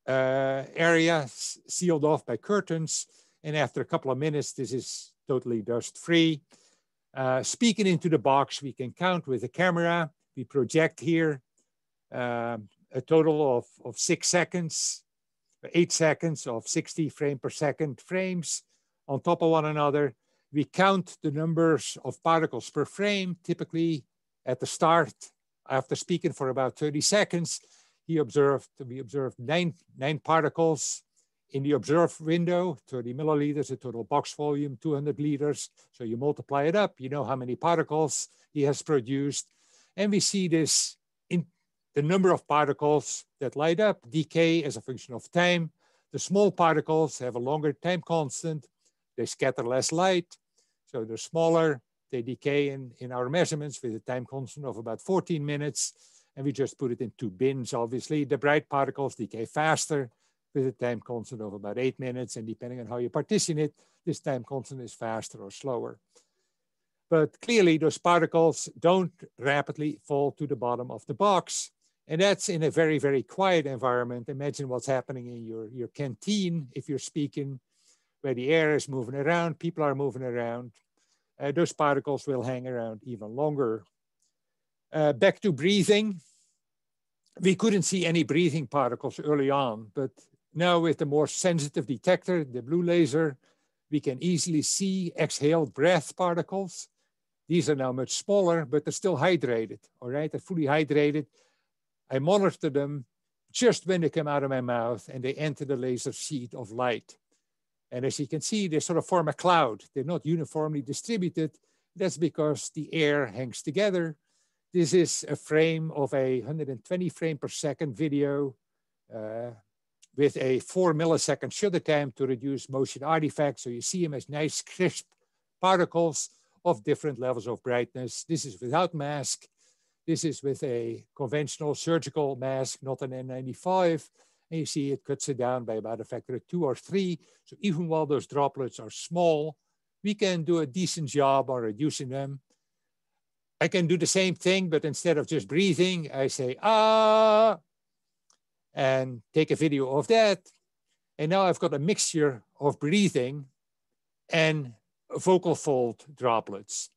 uh, area sealed off by curtains. And after a couple of minutes, this is totally dust free. Uh, speaking into the box, we can count with a camera. We project here um, a total of, of six seconds eight seconds of 60 frame per second frames on top of one another. We count the numbers of particles per frame, typically at the start, after speaking for about 30 seconds, he observed, we observed nine, nine particles in the observed window, 30 milliliters, the total box volume, 200 liters. So you multiply it up, you know how many particles he has produced. And we see this in the number of particles that light up decay as a function of time. The small particles have a longer time constant. They scatter less light. So they're smaller. They decay in, in our measurements with a time constant of about 14 minutes and we just put it in two bins, obviously. The bright particles decay faster with a time constant of about eight minutes, and depending on how you partition it, this time constant is faster or slower. But clearly, those particles don't rapidly fall to the bottom of the box. And that's in a very, very quiet environment. Imagine what's happening in your, your canteen if you're speaking, where the air is moving around, people are moving around. Uh, those particles will hang around even longer uh, back to breathing. We couldn't see any breathing particles early on, but now with the more sensitive detector, the blue laser, we can easily see exhaled breath particles. These are now much smaller, but they're still hydrated, all right? They're fully hydrated. I monitor them just when they come out of my mouth and they enter the laser sheet of light. And as you can see, they sort of form a cloud. They're not uniformly distributed. That's because the air hangs together this is a frame of a 120 frame per second video uh, with a four millisecond shutter time to reduce motion artifacts. So you see them as nice crisp particles of different levels of brightness. This is without mask. This is with a conventional surgical mask, not an N95. And you see it cuts it down by about a factor of two or three. So even while those droplets are small, we can do a decent job on reducing them I can do the same thing, but instead of just breathing, I say, ah, and take a video of that. And now I've got a mixture of breathing and vocal fold droplets.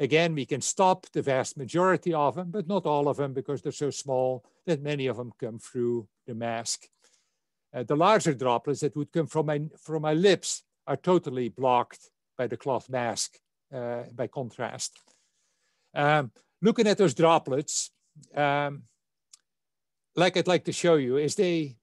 Again, we can stop the vast majority of them, but not all of them because they're so small that many of them come through the mask. Uh, the larger droplets that would come from my, from my lips are totally blocked by the cloth mask uh, by contrast. Um, looking at those droplets, um, like I'd like to show you, is they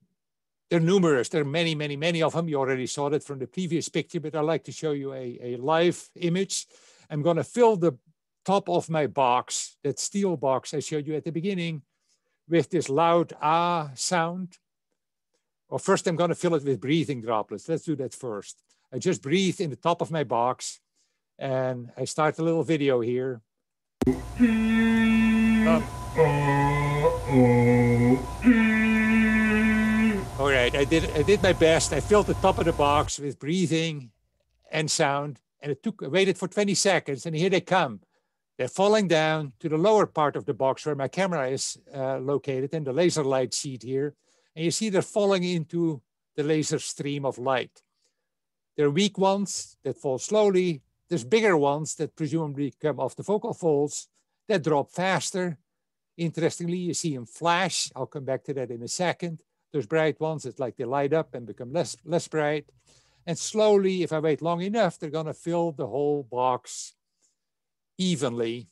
they're numerous. There are many, many, many of them. You already saw that from the previous picture, but I'd like to show you a, a live image. I'm going to fill the top of my box, that steel box I showed you at the beginning, with this loud ah sound. Well, first I'm going to fill it with breathing droplets. Let's do that first. I just breathe in the top of my box and I start a little video here. All right, I did I did my best. I filled the top of the box with breathing and sound, and it took waited for 20 seconds, and here they come. They're falling down to the lower part of the box where my camera is uh, located in the laser light sheet here. And you see they're falling into the laser stream of light. There are weak ones that fall slowly, there's bigger ones that presumably come off the vocal folds that drop faster. Interestingly, you see them flash. I'll come back to that in a second. Those bright ones, it's like they light up and become less, less bright. And slowly, if I wait long enough, they're gonna fill the whole box evenly.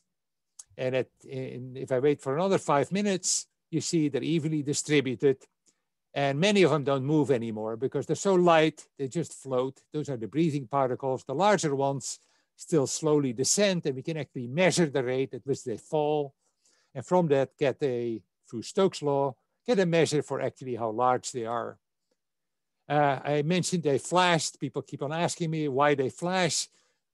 And at, in, if I wait for another five minutes, you see they're evenly distributed. And many of them don't move anymore because they're so light, they just float. Those are the breathing particles. The larger ones still slowly descend and we can actually measure the rate at which they fall. And from that get a, through Stokes law, get a measure for actually how large they are. Uh, I mentioned they flashed. People keep on asking me why they flash.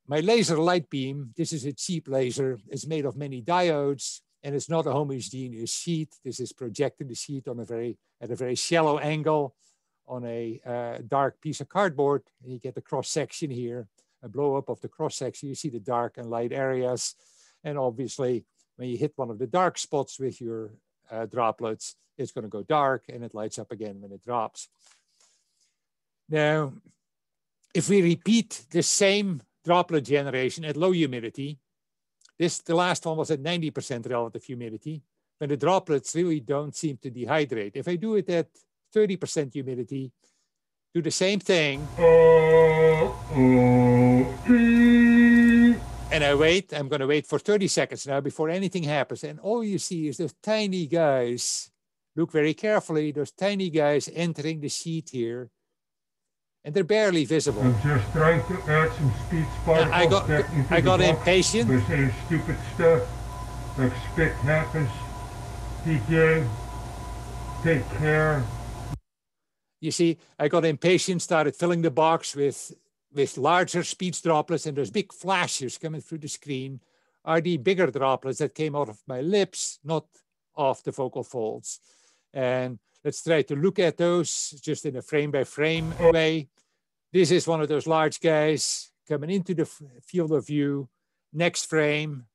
My laser light beam, this is a cheap laser, is made of many diodes and it's not a homogeneous sheet. This is projecting the sheet on a very at a very shallow angle on a uh, dark piece of cardboard. And you get the cross section here, a blow up of the cross section. You see the dark and light areas. And obviously, when you hit one of the dark spots with your uh, droplets, it's going to go dark and it lights up again when it drops. Now, if we repeat the same droplet generation at low humidity, this, the last one was at 90% relative humidity, when the droplets really don't seem to dehydrate. If I do it at 30% humidity, do the same thing. And I wait, I'm going to wait for 30 seconds now before anything happens. And all you see is those tiny guys. Look very carefully, those tiny guys entering the sheet here. And they're barely visible. I'm just trying to add some speed sparkles I got, I got impatient. We're saying stupid stuff. Like spit happens. DJ, take care. You see, I got impatient, started filling the box with, with larger speech droplets, and those big flashes coming through the screen are the bigger droplets that came out of my lips, not off the vocal folds. And let's try to look at those just in a frame by frame way. This is one of those large guys coming into the field of view. Next frame,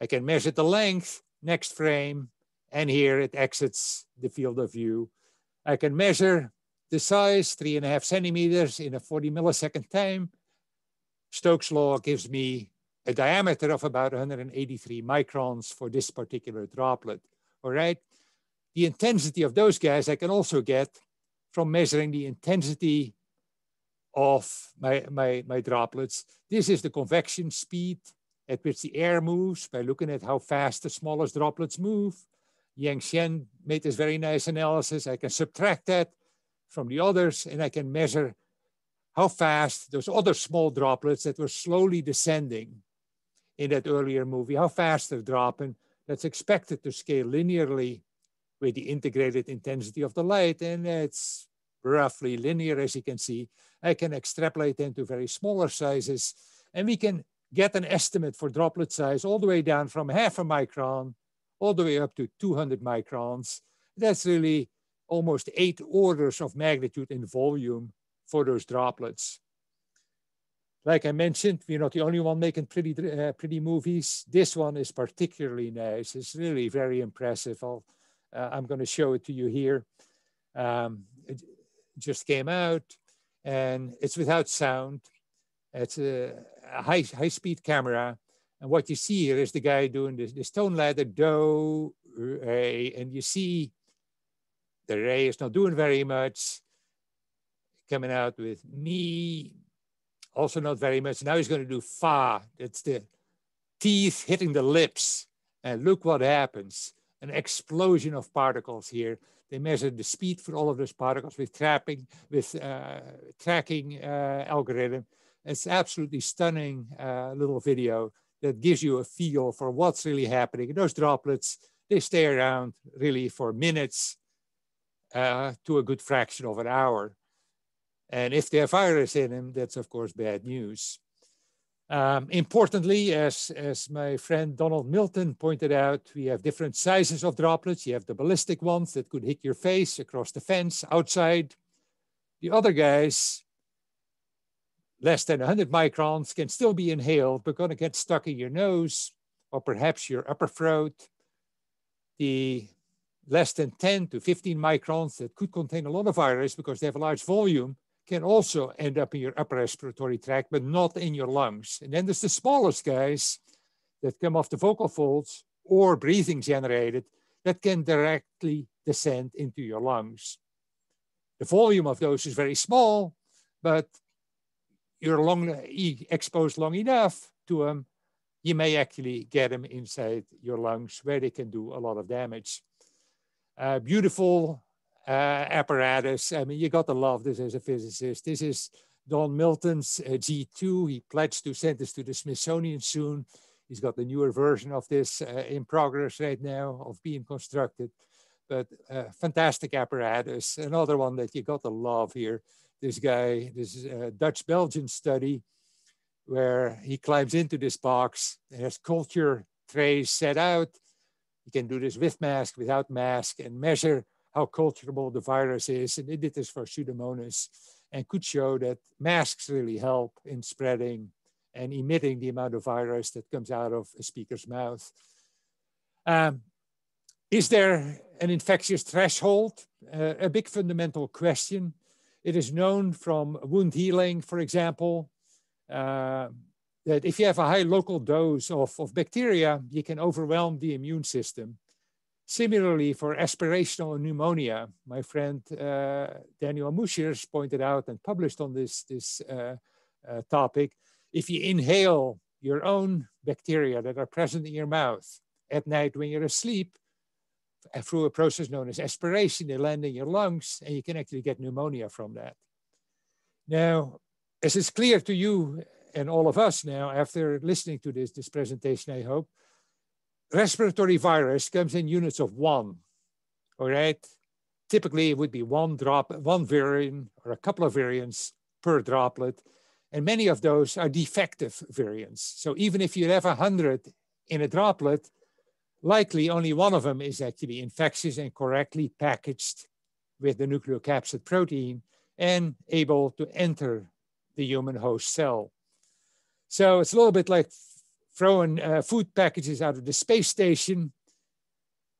I can measure the length. Next frame, and here it exits the field of view. I can measure the size, three and a half centimeters in a 40 millisecond time. Stokes' law gives me a diameter of about 183 microns for this particular droplet, all right? The intensity of those guys I can also get from measuring the intensity of my, my, my droplets. This is the convection speed at which the air moves by looking at how fast the smallest droplets move. Yang Xian made this very nice analysis. I can subtract that from the others and I can measure how fast those other small droplets that were slowly descending in that earlier movie, how fast they're dropping. That's expected to scale linearly with the integrated intensity of the light. And it's roughly linear, as you can see. I can extrapolate into very smaller sizes and we can get an estimate for droplet size all the way down from half a micron all the way up to 200 microns. That's really almost eight orders of magnitude in volume for those droplets. Like I mentioned, we're not the only one making pretty, uh, pretty movies. This one is particularly nice. It's really very impressive. I'll, uh, I'm going to show it to you here. Um, it just came out and it's without sound. It's a, a high, high speed camera. And what you see here is the guy doing this, this tone ladder, do, re, and you see the ray is not doing very much. Coming out with me, also not very much. Now he's going to do fa. It's the teeth hitting the lips. And look what happens. An explosion of particles here. They measured the speed for all of those particles with trapping, with uh, tracking uh, algorithm. It's absolutely stunning uh, little video that gives you a feel for what's really happening. Those droplets, they stay around really for minutes uh, to a good fraction of an hour. And if they have virus in them, that's of course bad news. Um, importantly, as, as my friend Donald Milton pointed out, we have different sizes of droplets. You have the ballistic ones that could hit your face across the fence outside. The other guys, less than 100 microns, can still be inhaled, but to get stuck in your nose or perhaps your upper throat. The less than 10 to 15 microns that could contain a lot of virus because they have a large volume can also end up in your upper respiratory tract, but not in your lungs. And then there's the smallest guys that come off the vocal folds or breathing generated that can directly descend into your lungs. The volume of those is very small, but you're long, exposed long enough to them, you may actually get them inside your lungs where they can do a lot of damage. Uh, beautiful apparatus. I mean, you got to love this as a physicist. This is Don Milton's uh, G2. He pledged to send this to the Smithsonian soon. He's got the newer version of this uh, in progress right now of being constructed. But uh, fantastic apparatus. Another one that you got to love here. This guy, this is a Dutch-Belgian study where he climbs into this box, has culture trays set out. You can do this with mask, without mask, and measure how culturable the virus is. And they did this for Pseudomonas and could show that masks really help in spreading and emitting the amount of virus that comes out of a speaker's mouth. Um, is there an infectious threshold? Uh, a big fundamental question. It is known from wound healing, for example, uh, that if you have a high local dose of, of bacteria, you can overwhelm the immune system Similarly, for aspirational pneumonia, my friend uh, Daniel Musher's pointed out and published on this, this uh, uh, topic, if you inhale your own bacteria that are present in your mouth at night when you're asleep, through a process known as aspiration, they land in your lungs and you can actually get pneumonia from that. Now, as it's clear to you and all of us now after listening to this, this presentation, I hope, respiratory virus comes in units of one, all right? Typically, it would be one drop, one virion or a couple of virions per droplet. And many of those are defective virions. So even if you have 100 in a droplet, likely only one of them is actually infectious and correctly packaged with the nucleocapsid protein and able to enter the human host cell. So it's a little bit like throwing uh, food packages out of the space station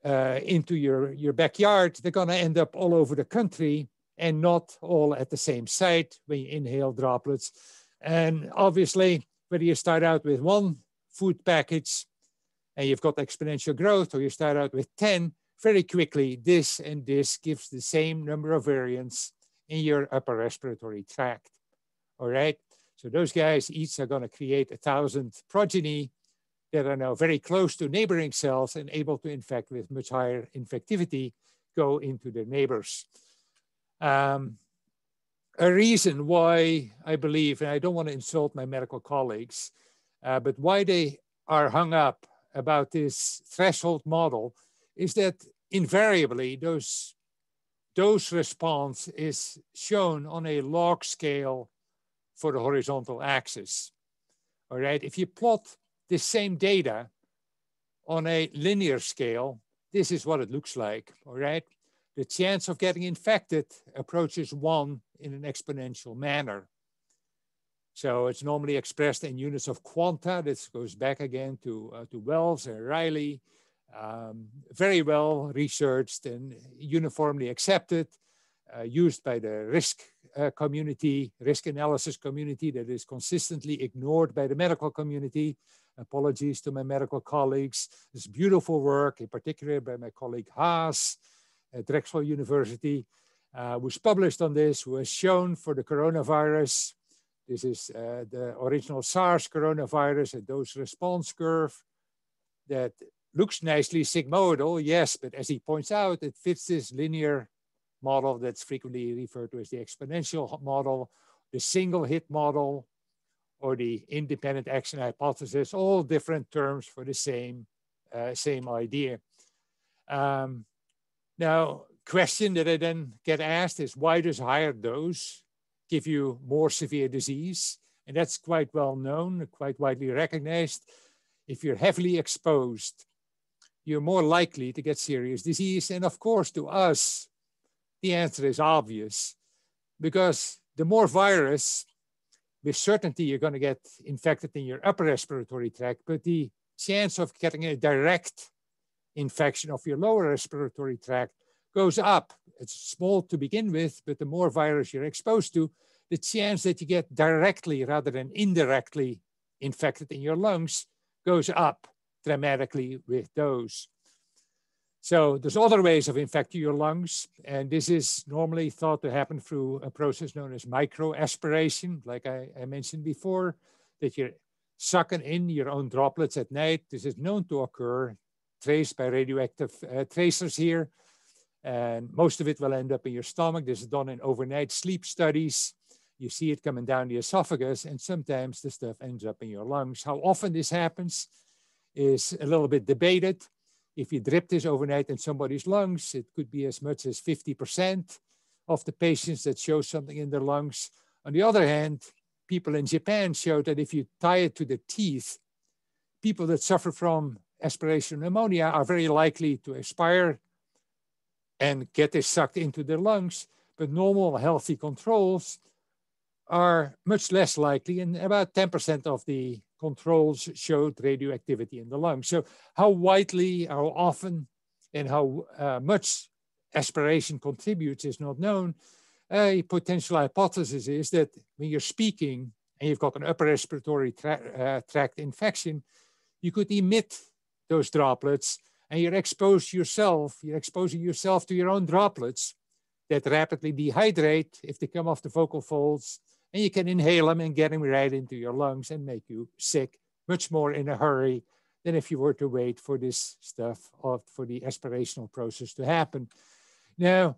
uh, into your, your backyard, they're going to end up all over the country and not all at the same site when you inhale droplets. And obviously, whether you start out with one food package and you've got exponential growth, or you start out with 10, very quickly, this and this gives the same number of virions in your upper respiratory tract. All right. So those guys each are going to create a thousand progeny that are now very close to neighboring cells and able to infect with much higher infectivity go into their neighbors. Um, a reason why I believe, and I don't want to insult my medical colleagues, uh, but why they are hung up about this threshold model is that invariably those dose response is shown on a log scale for the horizontal axis. All right, if you plot the same data on a linear scale, this is what it looks like, all right? The chance of getting infected approaches one in an exponential manner. So it's normally expressed in units of quanta. This goes back again to, uh, to Wells and Riley. Um, very well researched and uniformly accepted, uh, used by the risk uh, community, risk analysis community that is consistently ignored by the medical community. Apologies to my medical colleagues. This beautiful work, in particular by my colleague Haas at Drexel University, uh, was published on this, was shown for the coronavirus. This is uh, the original SARS coronavirus, a dose response curve that looks nicely sigmoidal, yes, but as he points out, it fits this linear model that's frequently referred to as the exponential model, the single hit model, or the independent action hypothesis, all different terms for the same, uh, same idea. Um, now, question that I then get asked is why does higher dose give you more severe disease? And that's quite well known, quite widely recognized. If you're heavily exposed, you're more likely to get serious disease. And of course, to us, the answer is obvious because the more virus, with certainty you're going to get infected in your upper respiratory tract, but the chance of getting a direct infection of your lower respiratory tract goes up. It's small to begin with, but the more virus you're exposed to, the chance that you get directly rather than indirectly infected in your lungs goes up dramatically with those. So there's other ways of infecting your lungs, and this is normally thought to happen through a process known as microaspiration, like I, I mentioned before, that you're sucking in your own droplets at night. This is known to occur, traced by radioactive uh, tracers here, and most of it will end up in your stomach. This is done in overnight sleep studies. You see it coming down the esophagus, and sometimes the stuff ends up in your lungs. How often this happens is a little bit debated. If you drip this overnight in somebody's lungs, it could be as much as 50% of the patients that show something in their lungs. On the other hand, people in Japan showed that if you tie it to the teeth, people that suffer from aspiration pneumonia are very likely to expire and get this sucked into their lungs. But normal, healthy controls are much less likely, and about 10% of the controls showed radioactivity in the lungs. So how widely, how often, and how uh, much aspiration contributes is not known. A potential hypothesis is that when you're speaking and you've got an upper respiratory tra uh, tract infection, you could emit those droplets and you're exposed yourself, you're exposing yourself to your own droplets that rapidly dehydrate if they come off the vocal folds, and you can inhale them and get them right into your lungs and make you sick much more in a hurry than if you were to wait for this stuff for the aspirational process to happen. Now,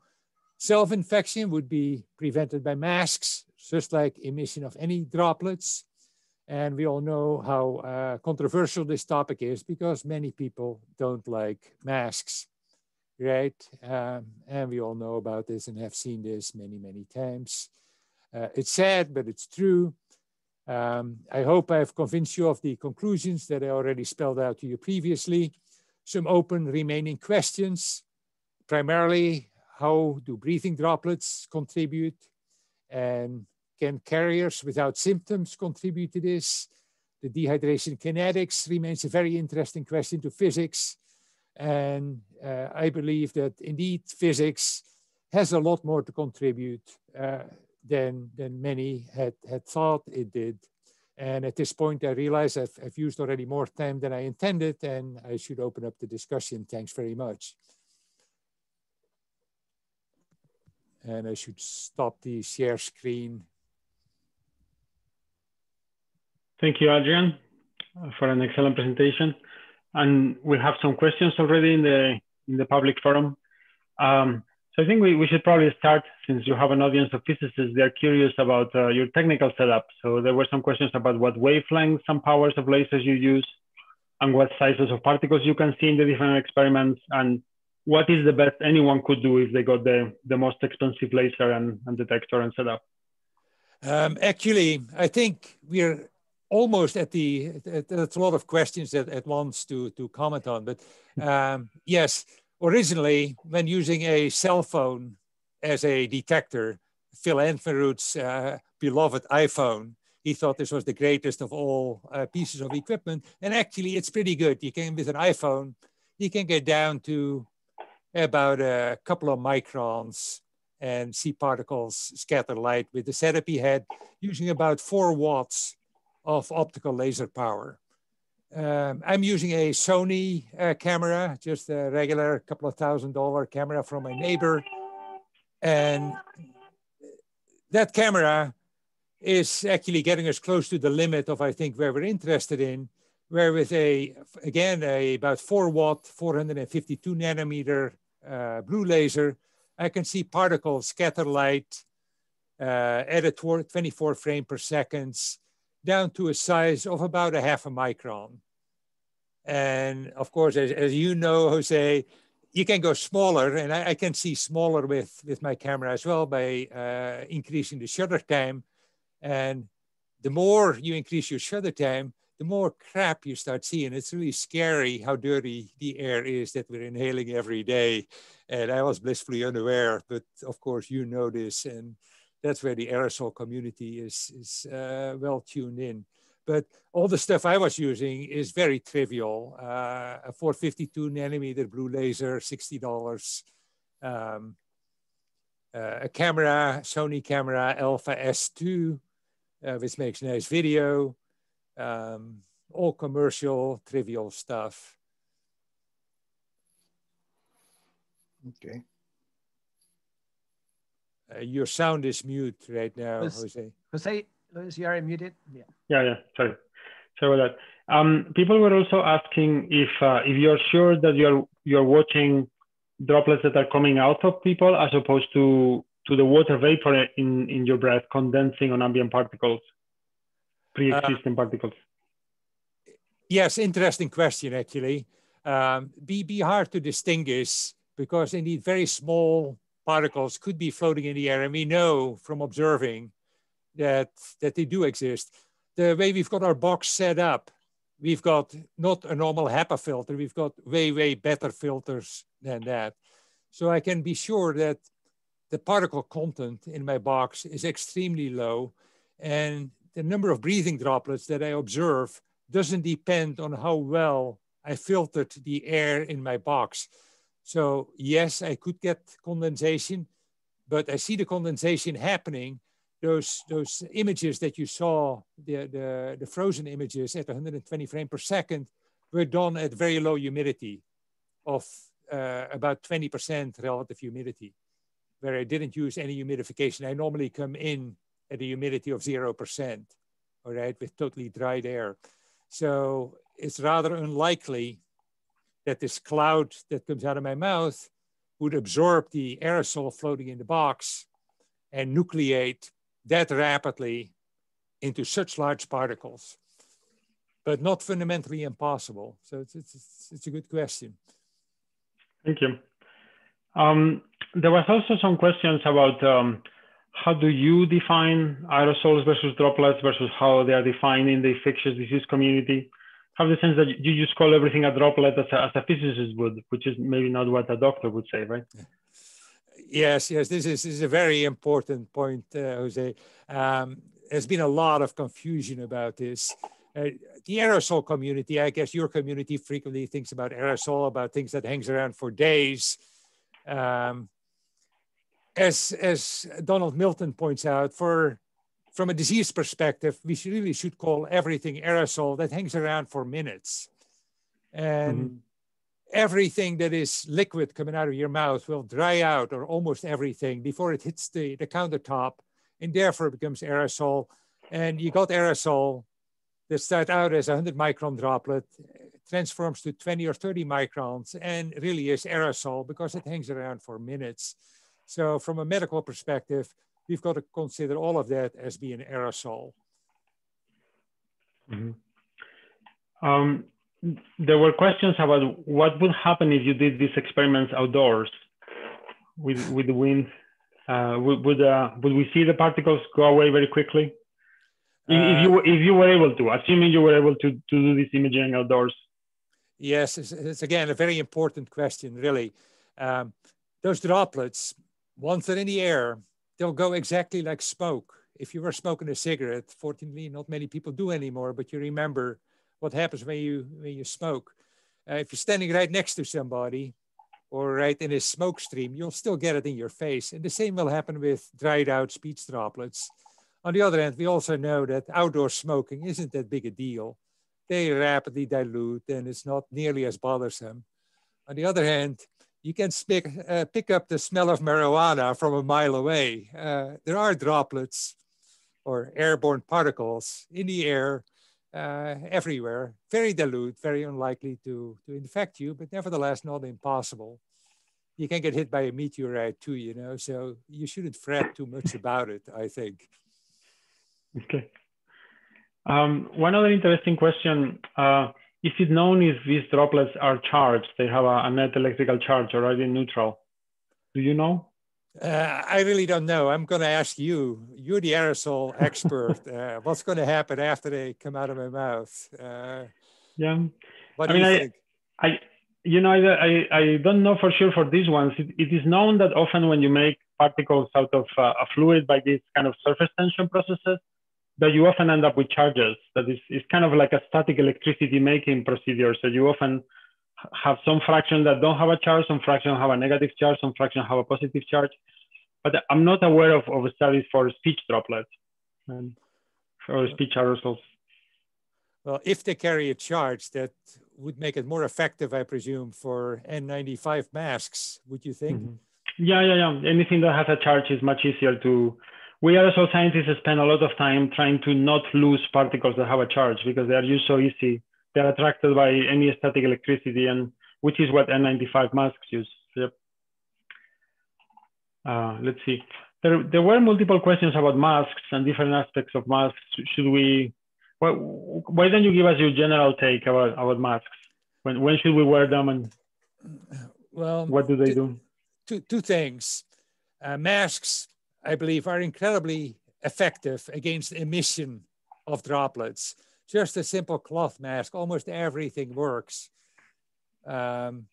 self-infection would be prevented by masks, just like emission of any droplets. And we all know how uh, controversial this topic is because many people don't like masks, right? Um, and we all know about this and have seen this many, many times. Uh, it's sad, but it's true. Um, I hope I've convinced you of the conclusions that I already spelled out to you previously. Some open remaining questions, primarily how do breathing droplets contribute and can carriers without symptoms contribute to this? The dehydration kinetics remains a very interesting question to physics. And uh, I believe that indeed physics has a lot more to contribute uh, than, than many had, had thought it did. And at this point, I realize I've, I've used already more time than I intended, and I should open up the discussion. Thanks very much. And I should stop the share screen. Thank you, Adriaan, for an excellent presentation. And we have some questions already in the in the public forum. Um, so I think we, we should probably start since you have an audience of physicists, they're curious about uh, your technical setup. So there were some questions about what wavelengths and powers of lasers you use and what sizes of particles you can see in the different experiments and what is the best anyone could do if they got the, the most expensive laser and, and detector and setup? Um, actually, I think we're almost at the, that's a lot of questions at, at once to, to comment on, but um, yes, originally, when using a cell phone as a detector, Phil Anfinrud's uh, beloved iPhone, he thought this was the greatest of all uh, pieces of equipment. And actually, it's pretty good. You can, with an iPhone, you can get down to about a couple of microns and see particles scatter light with the setup he had using about four watts of optical laser power. Um, I'm using a Sony uh, camera, just a regular couple of thousand dollar camera from my neighbor. And that camera is actually getting us close to the limit of, I think, where we're interested in, where with a, again, a about four watt, 452 nanometer uh, blue laser, I can see particles scatter light uh, at a 24 frame per seconds down to a size of about a half a micron. And of course, as, as you know, Jose, you can go smaller, and I, I, can see smaller with, with my camera as well by uh, increasing the shutter time. And the more you increase your shutter time, the more crap you start seeing. It's really scary how dirty the air is that we're inhaling every day. And I was blissfully unaware, but of course you know this, and that's where the aerosol community is, is uh, well tuned in. But all the stuff I was using is very trivial. Uh, a 452 nanometer blue laser, $60. Um, uh, a camera, Sony camera Alpha S2, uh, which makes nice video. Um, all commercial, trivial stuff. Okay. Uh, your sound is mute right now, Jose. Jose, Luis, you are muted. Yeah. Yeah, yeah. Sorry. Sorry about that. Um, people were also asking if uh, if you're sure that you're you're watching droplets that are coming out of people as opposed to to the water vapor in in your breath condensing on ambient particles, pre-existing uh, particles. Yes, interesting question actually. Um, be be hard to distinguish because indeed very small particles could be floating in the air, and we know from observing that, that they do exist. The way we've got our box set up, we've got not a normal HEPA filter, we've got way, way better filters than that. So I can be sure that the particle content in my box is extremely low and the number of breathing droplets that I observe doesn't depend on how well I filtered the air in my box. So yes, I could get condensation, but I see the condensation happening those those images that you saw, the, the, the frozen images at 120 frames per second, were done at very low humidity. of uh, about 20% relative humidity, where I didn't use any humidification. I normally come in at a humidity of 0%, all right, with totally dried air. So it's rather unlikely that this cloud that comes out of my mouth would absorb the aerosol floating in the box and nucleate that rapidly into such large particles, but not fundamentally impossible. So it's, it's, it's a good question. Thank you. Um, there was also some questions about um, how do you define aerosols versus droplets versus how they are defined in the infectious disease community? Have the sense that you just call everything a droplet as a, as a physicist would, which is maybe not what a doctor would say, right? Yes, yes, this is, this is a very important point, uh, Jose. Um, there's been a lot of confusion about this. Uh, the aerosol community, I guess your community frequently thinks about aerosol, about things that hangs around for days. Um, as, as Donald Milton points out, for from a disease perspective, we should really should call everything aerosol that hangs around for minutes. And mm-hmm. everything that is liquid coming out of your mouth will dry out, or almost everything, before it hits the, the countertop, and therefore becomes aerosol. And you got aerosol that start out as a 100 micron droplet, transforms to 20 or 30 microns, and really is aerosol because it hangs around for minutes. So from a medical perspective, we've got to consider all of that as being aerosol. Mm -hmm. um, there were questions about what would happen if you did these experiments outdoors with, with the wind. Uh, would would, uh, would we see the particles go away very quickly? If, uh, if you if you were able to, assuming you were able to to do this imaging outdoors. Yes, it's, it's again a very important question, really. Um, those droplets, once they're in the air, they'll go exactly like smoke. If you were smoking a cigarette, fortunately, not many people do anymore, but you remember what happens when you when you smoke. Uh, if you're standing right next to somebody or right in a smoke stream, you'll still get it in your face. And the same will happen with dried out speech droplets. On the other hand, we also know that outdoor smoking isn't that big a deal. They rapidly dilute and it's not nearly as bothersome. On the other hand, you can pick, uh, pick up the smell of marijuana from a mile away. Uh, there are droplets or airborne particles in the air uh, everywhere, very dilute, very unlikely to, to infect you, but nevertheless not impossible. You can get hit by a meteorite too, you know, so you shouldn't fret too much about it, I think. Okay. Um, one other interesting question uh, is it known if these droplets are charged? They have a, a net electrical charge or are they neutral? Do you know? Uh, I really don't know. I'm going to ask you. You're the aerosol expert. uh, what's going to happen after they come out of my mouth? Uh, yeah. What I mean, I, I, you know, I, I, don't know for sure for these ones. It, it is known that often when you make particles out of uh, a fluid by these kind of surface tension processes, that you often end up with charges. That is, it's kind of like a static electricity making procedure. So you often have some fraction that don't have a charge, some fraction have a negative charge, some fraction have a positive charge. But I'm not aware of, of studies for speech droplets and, or speech aerosols. Well, if they carry a charge, that would make it more effective, I presume, for N95 masks. Would you think? Mm -hmm. Yeah, yeah, yeah. Anything that has a charge is much easier to we aerosol scientists spend a lot of time trying to not lose particles that have a charge because they are used so easy. They're attracted by any static electricity, and which is what N95 masks use. Yep. Uh, let's see. There, there were multiple questions about masks and different aspects of masks. Should we? Why, why don't you give us your general take about about masks? When when should we wear them, and well, what do they do? Two two things. Uh, masks I believe, are incredibly effective against emission of droplets. Just a simple cloth mask, almost everything works. Um,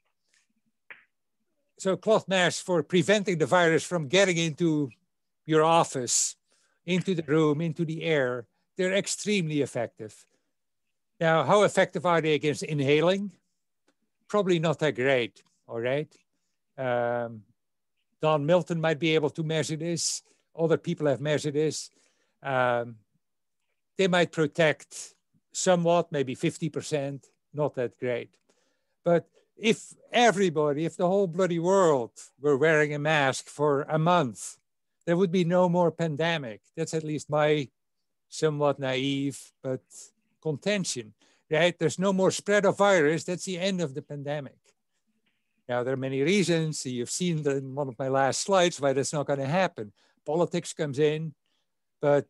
so cloth masks for preventing the virus from getting into your office, into the room, into the air, they're extremely effective. Now, how effective are they against inhaling? Probably not that great, all right? Um, Don Milton might be able to measure this. Other people have measured this. Um, they might protect somewhat, maybe 50%, not that great. But if everybody, if the whole bloody world were wearing a mask for a month, there would be no more pandemic. That's at least my somewhat naive but contention, right? There's no more spread of virus. That's the end of the pandemic. Now, there are many reasons. You've seen in one of my last slides why that's not going to happen. Politics comes in, but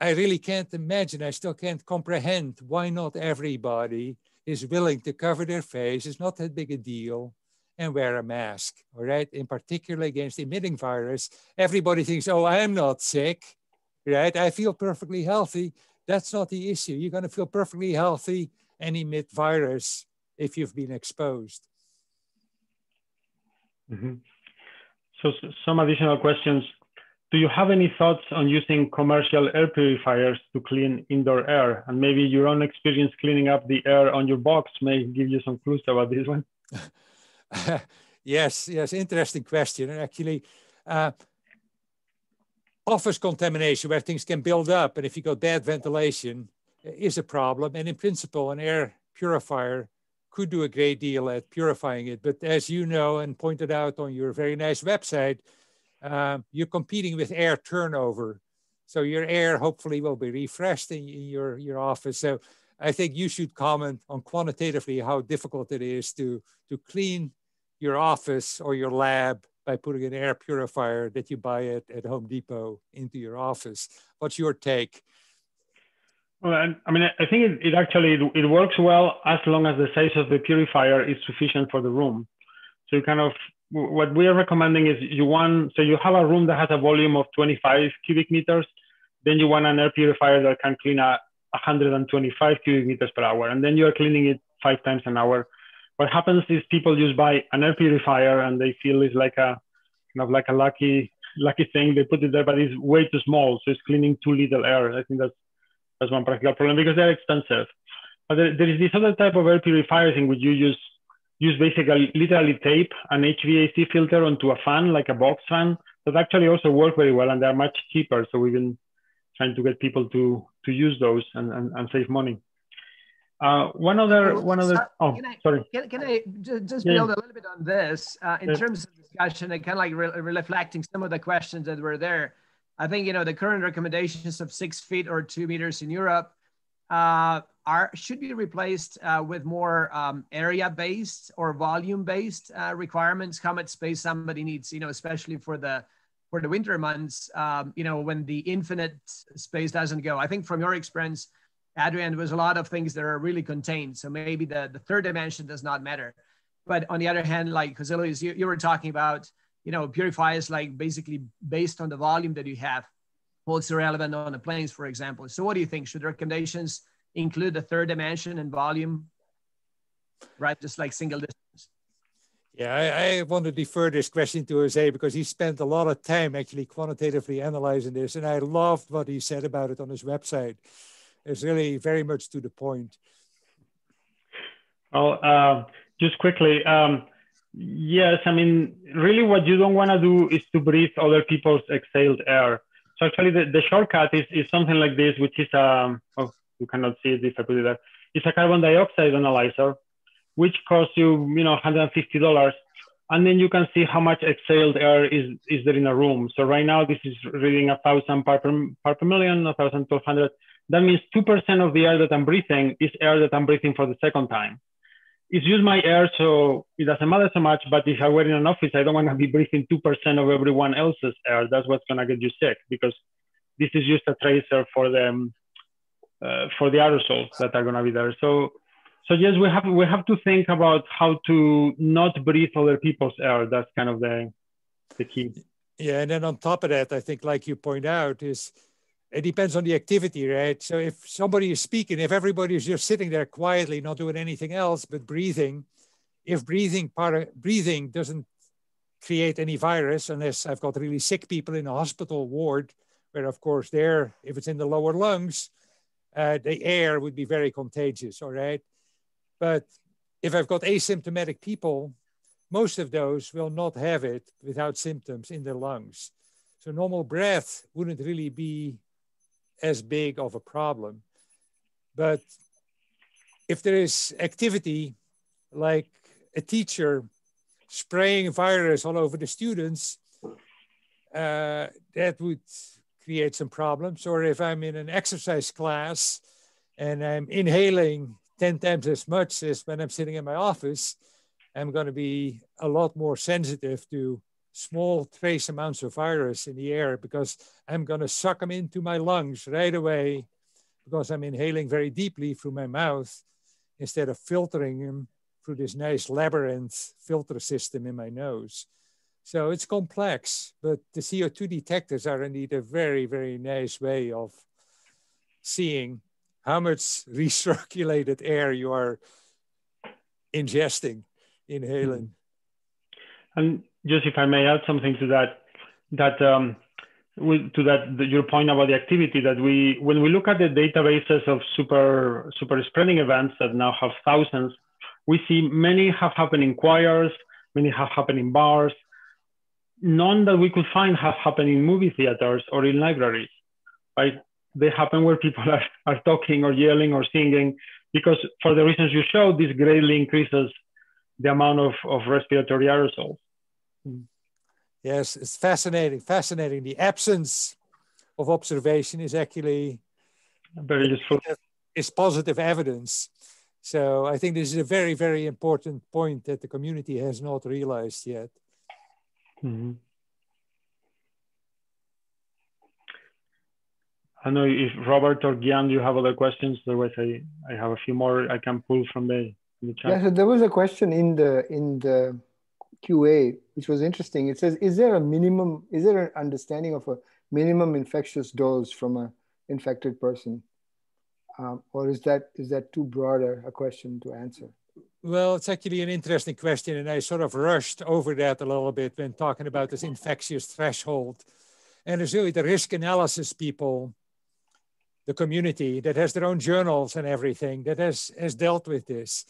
I really can't imagine, I still can't comprehend why not everybody is willing to cover their face. It's not that big a deal and wear a mask, all right? In particular against emitting virus, everybody thinks, oh, I'm not sick, right? I feel perfectly healthy. That's not the issue. You're gonna feel perfectly healthy and emit virus if you've been exposed. Mm -hmm. So some additional questions. Do you have any thoughts on using commercial air purifiers to clean indoor air? And maybe your own experience cleaning up the air on your box may give you some clues about this one. yes, yes, interesting question. And actually, uh, office contamination where things can build up, and if you got bad ventilation, is a problem. And in principle, an air purifier could do a great deal at purifying it. But as you know and pointed out on your very nice website, um, you're competing with air turnover. So your air hopefully will be refreshed in, in your, your office. So I think you should comment on quantitatively how difficult it is to, to clean your office or your lab by putting an air purifier that you buy at, at Home Depot into your office. What's your take? Well, I mean, I think it, it actually, it, it, works well as long as the size of the purifier is sufficient for the room. So you kind of what we are recommending is you want, so you have a room that has a volume of 25 cubic meters, then you want an air purifier that can clean a 125 cubic meters per hour, and then you are cleaning it five times an hour. What happens is people just buy an air purifier and they feel it's like a kind of like a lucky lucky thing. They put it there, but it's way too small, so it's cleaning too little air. I think that's that's one practical problem because they're expensive. But there, there is this other type of air purifiers in which you use use basically literally tape an HVAC filter onto a fan, like a box fan, that actually also work very well and they're much cheaper. So we've been trying to get people to to use those and, and, and save money. Uh, one other, one other. Oh, can I, sorry. Can, can I just, just build yeah. a little bit on this uh, in yeah. terms of discussion and kind of like re reflecting some of the questions that were there? I think you know the current recommendations of six feet or two meters in Europe uh, are should be replaced uh, with more um, area-based or volume-based uh, requirements. How much space somebody needs, you know, especially for the for the winter months, um, you know, when the infinite space doesn't go. I think from your experience, Adriaan, was a lot of things that are really contained. So maybe the, the third dimension does not matter. But on the other hand, like Jose Luis, you, you were talking about, you know, purifiers like basically based on the volume that you have, also relevant on the planes, for example. So what do you think? Should recommendations include the third dimension and volume, right? Just like single distance. Yeah, I, I, want to defer this question to Jose because he spent a lot of time actually quantitatively analyzing this, and I loved what he said about it on his website. It's really very much to the point. Well, uh, just quickly, um, yes, I mean, really what you don't want to do is to breathe other people's exhaled air. So actually the, the shortcut is, is something like this, which is, um, oh, you cannot see it if I put it there. It's a carbon dioxide analyzer, which costs you, you know, $150. And then you can see how much exhaled air is, is there in a room. So right now, this is reading a thousand part per, part per million, a thousand, twelve hundred. That means 2% of the air that I'm breathing is air that I'm breathing for the second time. It's just my air, so it doesn't matter so much. But if I were in an office, I don't want to be breathing 2% of everyone else's air. That's what's going to get you sick because this is just a tracer for the uh, for the aerosols that are going to be there. So, so yes, we have we have to think about how to not breathe other people's air. That's kind of the the key. Yeah, and then on top of that, I think, like you point out, is it depends on the activity, right? So if somebody is speaking, if everybody is just sitting there quietly, not doing anything else but breathing, if breathing part breathing doesn't create any virus, unless I've got really sick people in a hospital ward, where of course there, if it's in the lower lungs, uh, the air would be very contagious, all right? But if I've got asymptomatic people, most of those will not have it without symptoms in their lungs. So normal breath wouldn't really be as big of a problem. But if there is activity like a teacher spraying virus all over the students, uh, that would create some problems. Or if I'm in an exercise class and I'm inhaling 10 times as much as when I'm sitting in my office, I'm going to be a lot more sensitive to small trace amounts of virus in the air because I'm going to suck them into my lungs right away because I'm inhaling very deeply through my mouth instead of filtering them through this nice labyrinth filter system in my nose. So it's complex, but the CO2 detectors are indeed a very, very nice way of seeing how much recirculated air you are ingesting, inhaling. And just if I may add something to that, that um, to that the, your point about the activity that we when we look at the databases of super super spreading events that now have thousands, we see many have happened in choirs, many have happened in bars, none that we could find have happened in movie theaters or in libraries. Right? They happen where people are, are talking or yelling or singing because for the reasons you showed, this greatly increases the amount of, of respiratory aerosols. Yes, it's fascinating, fascinating. The absence of observation is actually very useful. Is positive evidence. So I think this is a very, very important point that the community has not realized yet. Mm-hmm. I know if Robert or Gian, you have other questions. Otherwise, I, I have a few more I can pull from the, the chat. Yeah, so there was a question in the in the QA, which was interesting. It says, is there a minimum, is there an understanding of a minimum infectious dose from an infected person? Um, or is that is that too broad a, question to answer? Well, it's actually an interesting question, and I sort of rushed over that a little bit when talking about this infectious threshold. And it's really the risk analysis people, the community that has their own journals and everything that has, has dealt with this.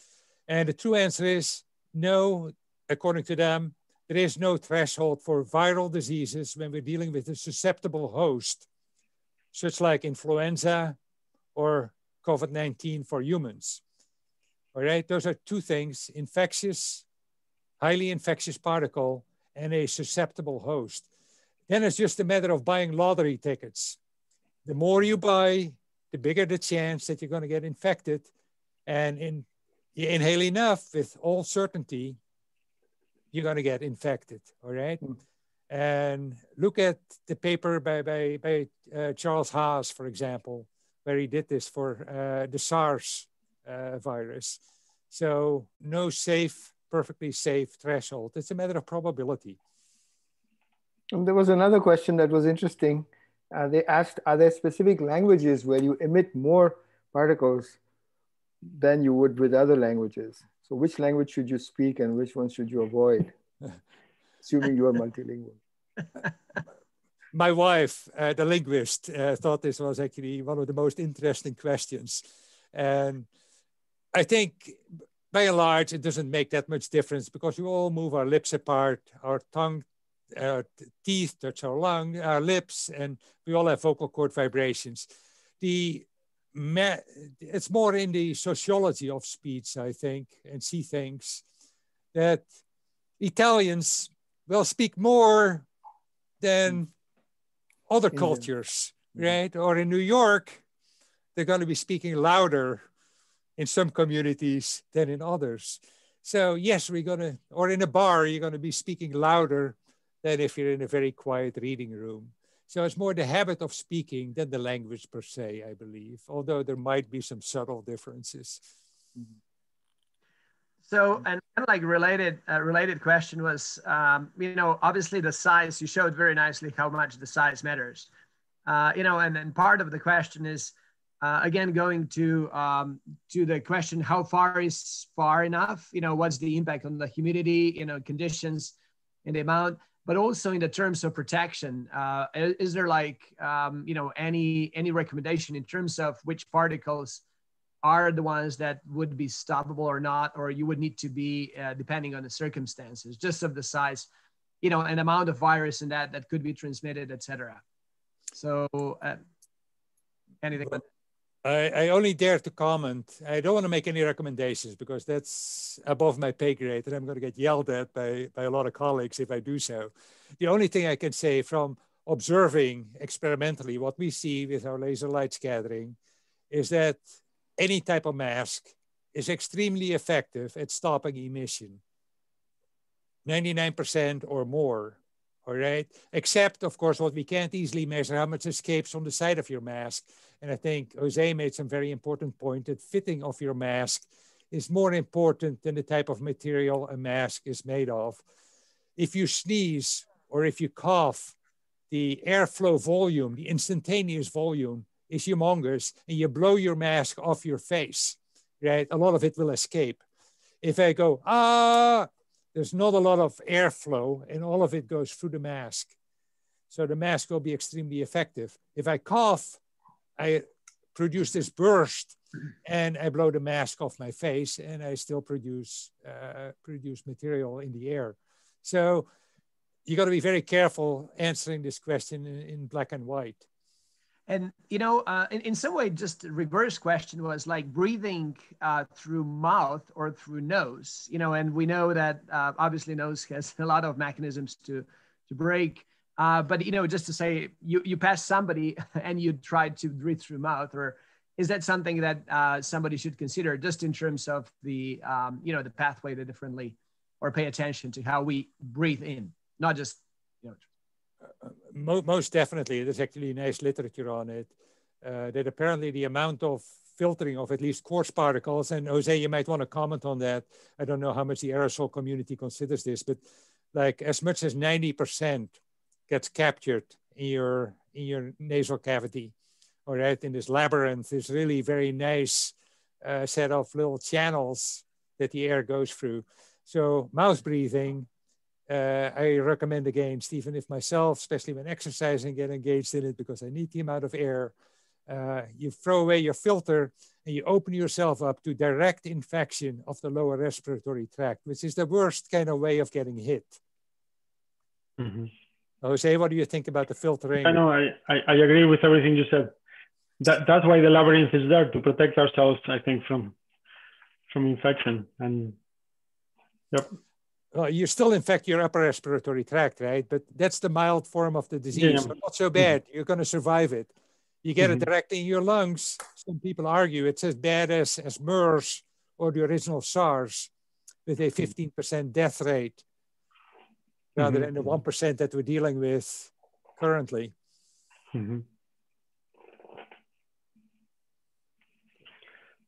And the true answer is no, according to them, there is no threshold for viral diseases when we're dealing with a susceptible host, such like influenza or COVID-19 for humans. All right, those are two things, infectious, highly infectious particle and a susceptible host. Then it's just a matter of buying lottery tickets. The more you buy, the bigger the chance that you're going to get infected. And in, you inhale enough with all certainty, you're going to get infected. All right. Mm. And look at the paper by, by, by uh, Charles Haas, for example, where he did this for uh, the SARS uh, virus. So no safe, perfectly safe threshold. It's a matter of probability. And there was another question that was interesting. Uh, they asked, are there specific languages where you emit more particles than you would with other languages? So which language should you speak and which one should you avoid? Assuming you are multilingual. My wife, uh, the linguist, uh, thought this was actually one of the most interesting questions. And I think by and large, it doesn't make that much difference because we all move our lips apart, our tongue, our teeth touch our lung, our lips, and we all have vocal cord vibrations. The it's more in the sociology of speech, I think, and see things that Italians will speak more than other cultures, right? Or in New York, they're going to be speaking louder in some communities than in others. So yes, we're going to, or in a bar, you're going to be speaking louder than if you're in a very quiet reading room. So it's more the habit of speaking than the language per se, I believe, although there might be some subtle differences. Mm-hmm. So, and kind of like related, uh, related question was, um, you know, obviously the size, you showed very nicely how much the size matters. Uh, you know, and then part of the question is, uh, again, going to um, to the question, how far is far enough? You know, what's the impact on the humidity, you know, conditions and the amount? But also in the terms of protection, uh, is, there like um, you know any any recommendation in terms of which particles are the ones that would be stoppable or not, or you would need to be uh, depending on the circumstances, just of the size, you know, an amount of virus in that that could be transmitted, etc. So, uh, anything. I, I, only dare to comment. I don't want to make any recommendations because that's above my pay grade and I'm going to get yelled at by, by a lot of colleagues if I do so. The only thing I can say from observing experimentally what we see with our laser light scattering is that any type of mask is extremely effective at stopping emission. 99% or more, all right? Except, of course, what we can't easily measure, how much escapes from the side of your mask. And I think Jose made some very important point that fitting of your mask is more important than the type of material a mask is made of. If you sneeze or if you cough, the airflow volume, the instantaneous volume is humongous and you blow your mask off your face, right? A lot of it will escape. If I go, ah, there's not a lot of airflow and all of it goes through the mask. So the mask will be extremely effective. If I cough, I produce this burst and I blow the mask off my face and I still produce, uh, produce material in the air. So you got to be very careful answering this question in, in black and white. And you know, uh, in, in some way, just reverse question was like breathing uh, through mouth or through nose. You know, and we know that uh, obviously nose has a lot of mechanisms to to break. Uh, but you know, just to say you you pass somebody and you try to breathe through mouth, or is that something that uh, somebody should consider just in terms of the um, you know the pathway to differently, or pay attention to how we breathe in, not just you know mo most definitely, there's actually nice literature on it. Uh, that apparently the amount of filtering of at least coarse particles, and Jose, you might want to comment on that. I don't know how much the aerosol community considers this, but like as much as 90% gets captured in your in your nasal cavity. All right, in this labyrinth, there's really very nice uh, set of little channels that the air goes through. So mouth breathing uh, I recommend against, even if myself, especially when exercising, get engaged in it because I need the amount of air. Uh, you throw away your filter and you open yourself up to direct infection of the lower respiratory tract, which is the worst kind of way of getting hit. Mm-hmm. Jose, what do you think about the filtering? I know, I, I, I agree with everything you said. That, that's why the labyrinth is there to protect ourselves, I think, from from infection. And yep well, you still infect your upper respiratory tract, right? But that's the mild form of the disease. Yeah. So not so bad. Mm-hmm. You're going to survive it. You get mm-hmm. it directly in your lungs. Some people argue it's as bad as, as MERS or the original SARS with a 15% mm-hmm. death rate rather mm-hmm. than the 1% that we're dealing with currently. Mm-hmm.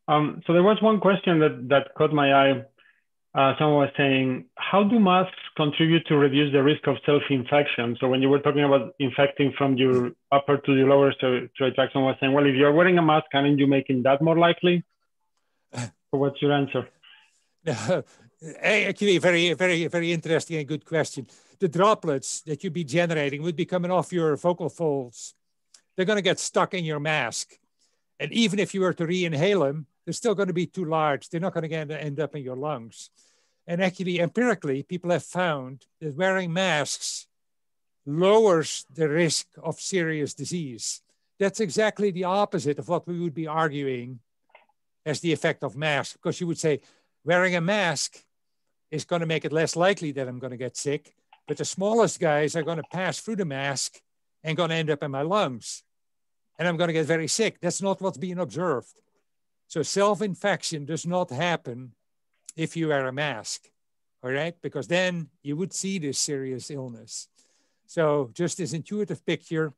Um, so there was one question that, that caught my eye uh, someone was saying, how do masks contribute to reduce the risk of self-infection? So when you were talking about infecting from your upper to your lower respiratory tract, someone was saying, well, if you're wearing a mask, aren't you making that more likely? So what's your answer? Actually, very, very, very interesting and good question. The droplets that you'd be generating would be coming off your vocal folds. They're going to get stuck in your mask. And even if you were to re-inhale them, they're still going to be too large. They're not going to end up in your lungs. And actually, empirically, people have found that wearing masks lowers the risk of serious disease. That's exactly the opposite of what we would be arguing as the effect of masks, because you would say wearing a mask is going to make it less likely that I'm going to get sick, but the smallest guys are going to pass through the mask and going to end up in my lungs, and I'm going to get very sick. That's not what's being observed. So self-infection does not happen if you wear a mask, all right? Because then you would see this serious illness. So just this intuitive picture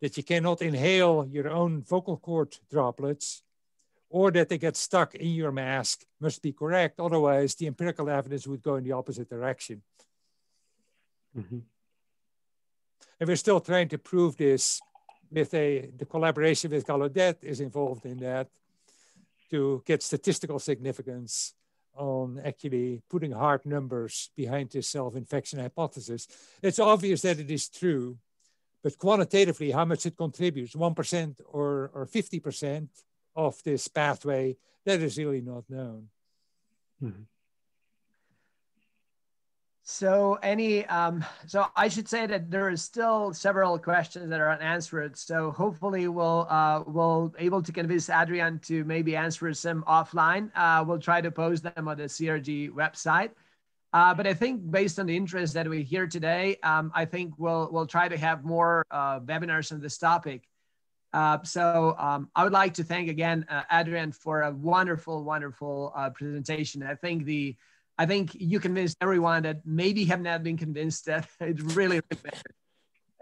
that you cannot inhale your own vocal cord droplets or that they get stuck in your mask must be correct. Otherwise, the empirical evidence would go in the opposite direction. Mm-hmm. And we're still trying to prove this with a, the collaboration with Gallaudet is involved in that to get statistical significance on actually putting hard numbers behind this self-infection hypothesis. It's obvious that it is true, but quantitatively, how much it contributes, 1% or, or 50% of this pathway, that is really not known. Mm-hmm. So any, um, so I should say that there is still several questions that are unanswered. So hopefully we'll uh, we'll able to convince Adriaan to maybe answer some offline. Uh, we'll try to post them on the CRRG website. Uh, but I think based on the interest that we hear today, um, I think we'll we'll try to have more uh, webinars on this topic. Uh, so um, I would like to thank again uh, Adriaan for a wonderful, wonderful uh presentation. I think the I think you convinced everyone that maybe have not been convinced that it really, really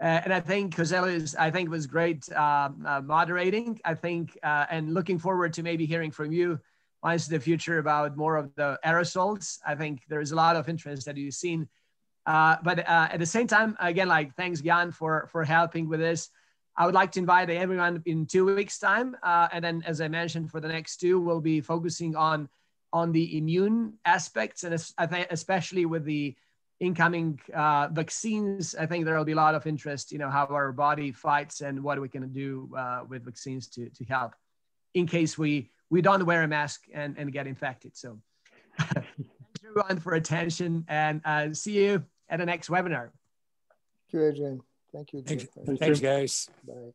uh, and I think Jose Luis, I think was great um, uh, moderating. I think, uh, and looking forward to maybe hearing from you once the future about more of the aerosols. I think there's a lot of interest that you've seen. Uh, but uh, at the same time, again, like thanks Jan for, for helping with this. I would like to invite everyone in two weeks time. Uh, and then as I mentioned, for the next two, we'll be focusing on on the immune aspects, and I think especially with the incoming uh, vaccines, I think there will be a lot of interest, you know, how our body fights and what we can do uh, with vaccines to, to help in case we, we don't wear a mask and, and get infected. So thanks everyone for attention and uh, see you at the next webinar. Thank you, Adriaan. Thank you. Thanks, thanks guys. Bye.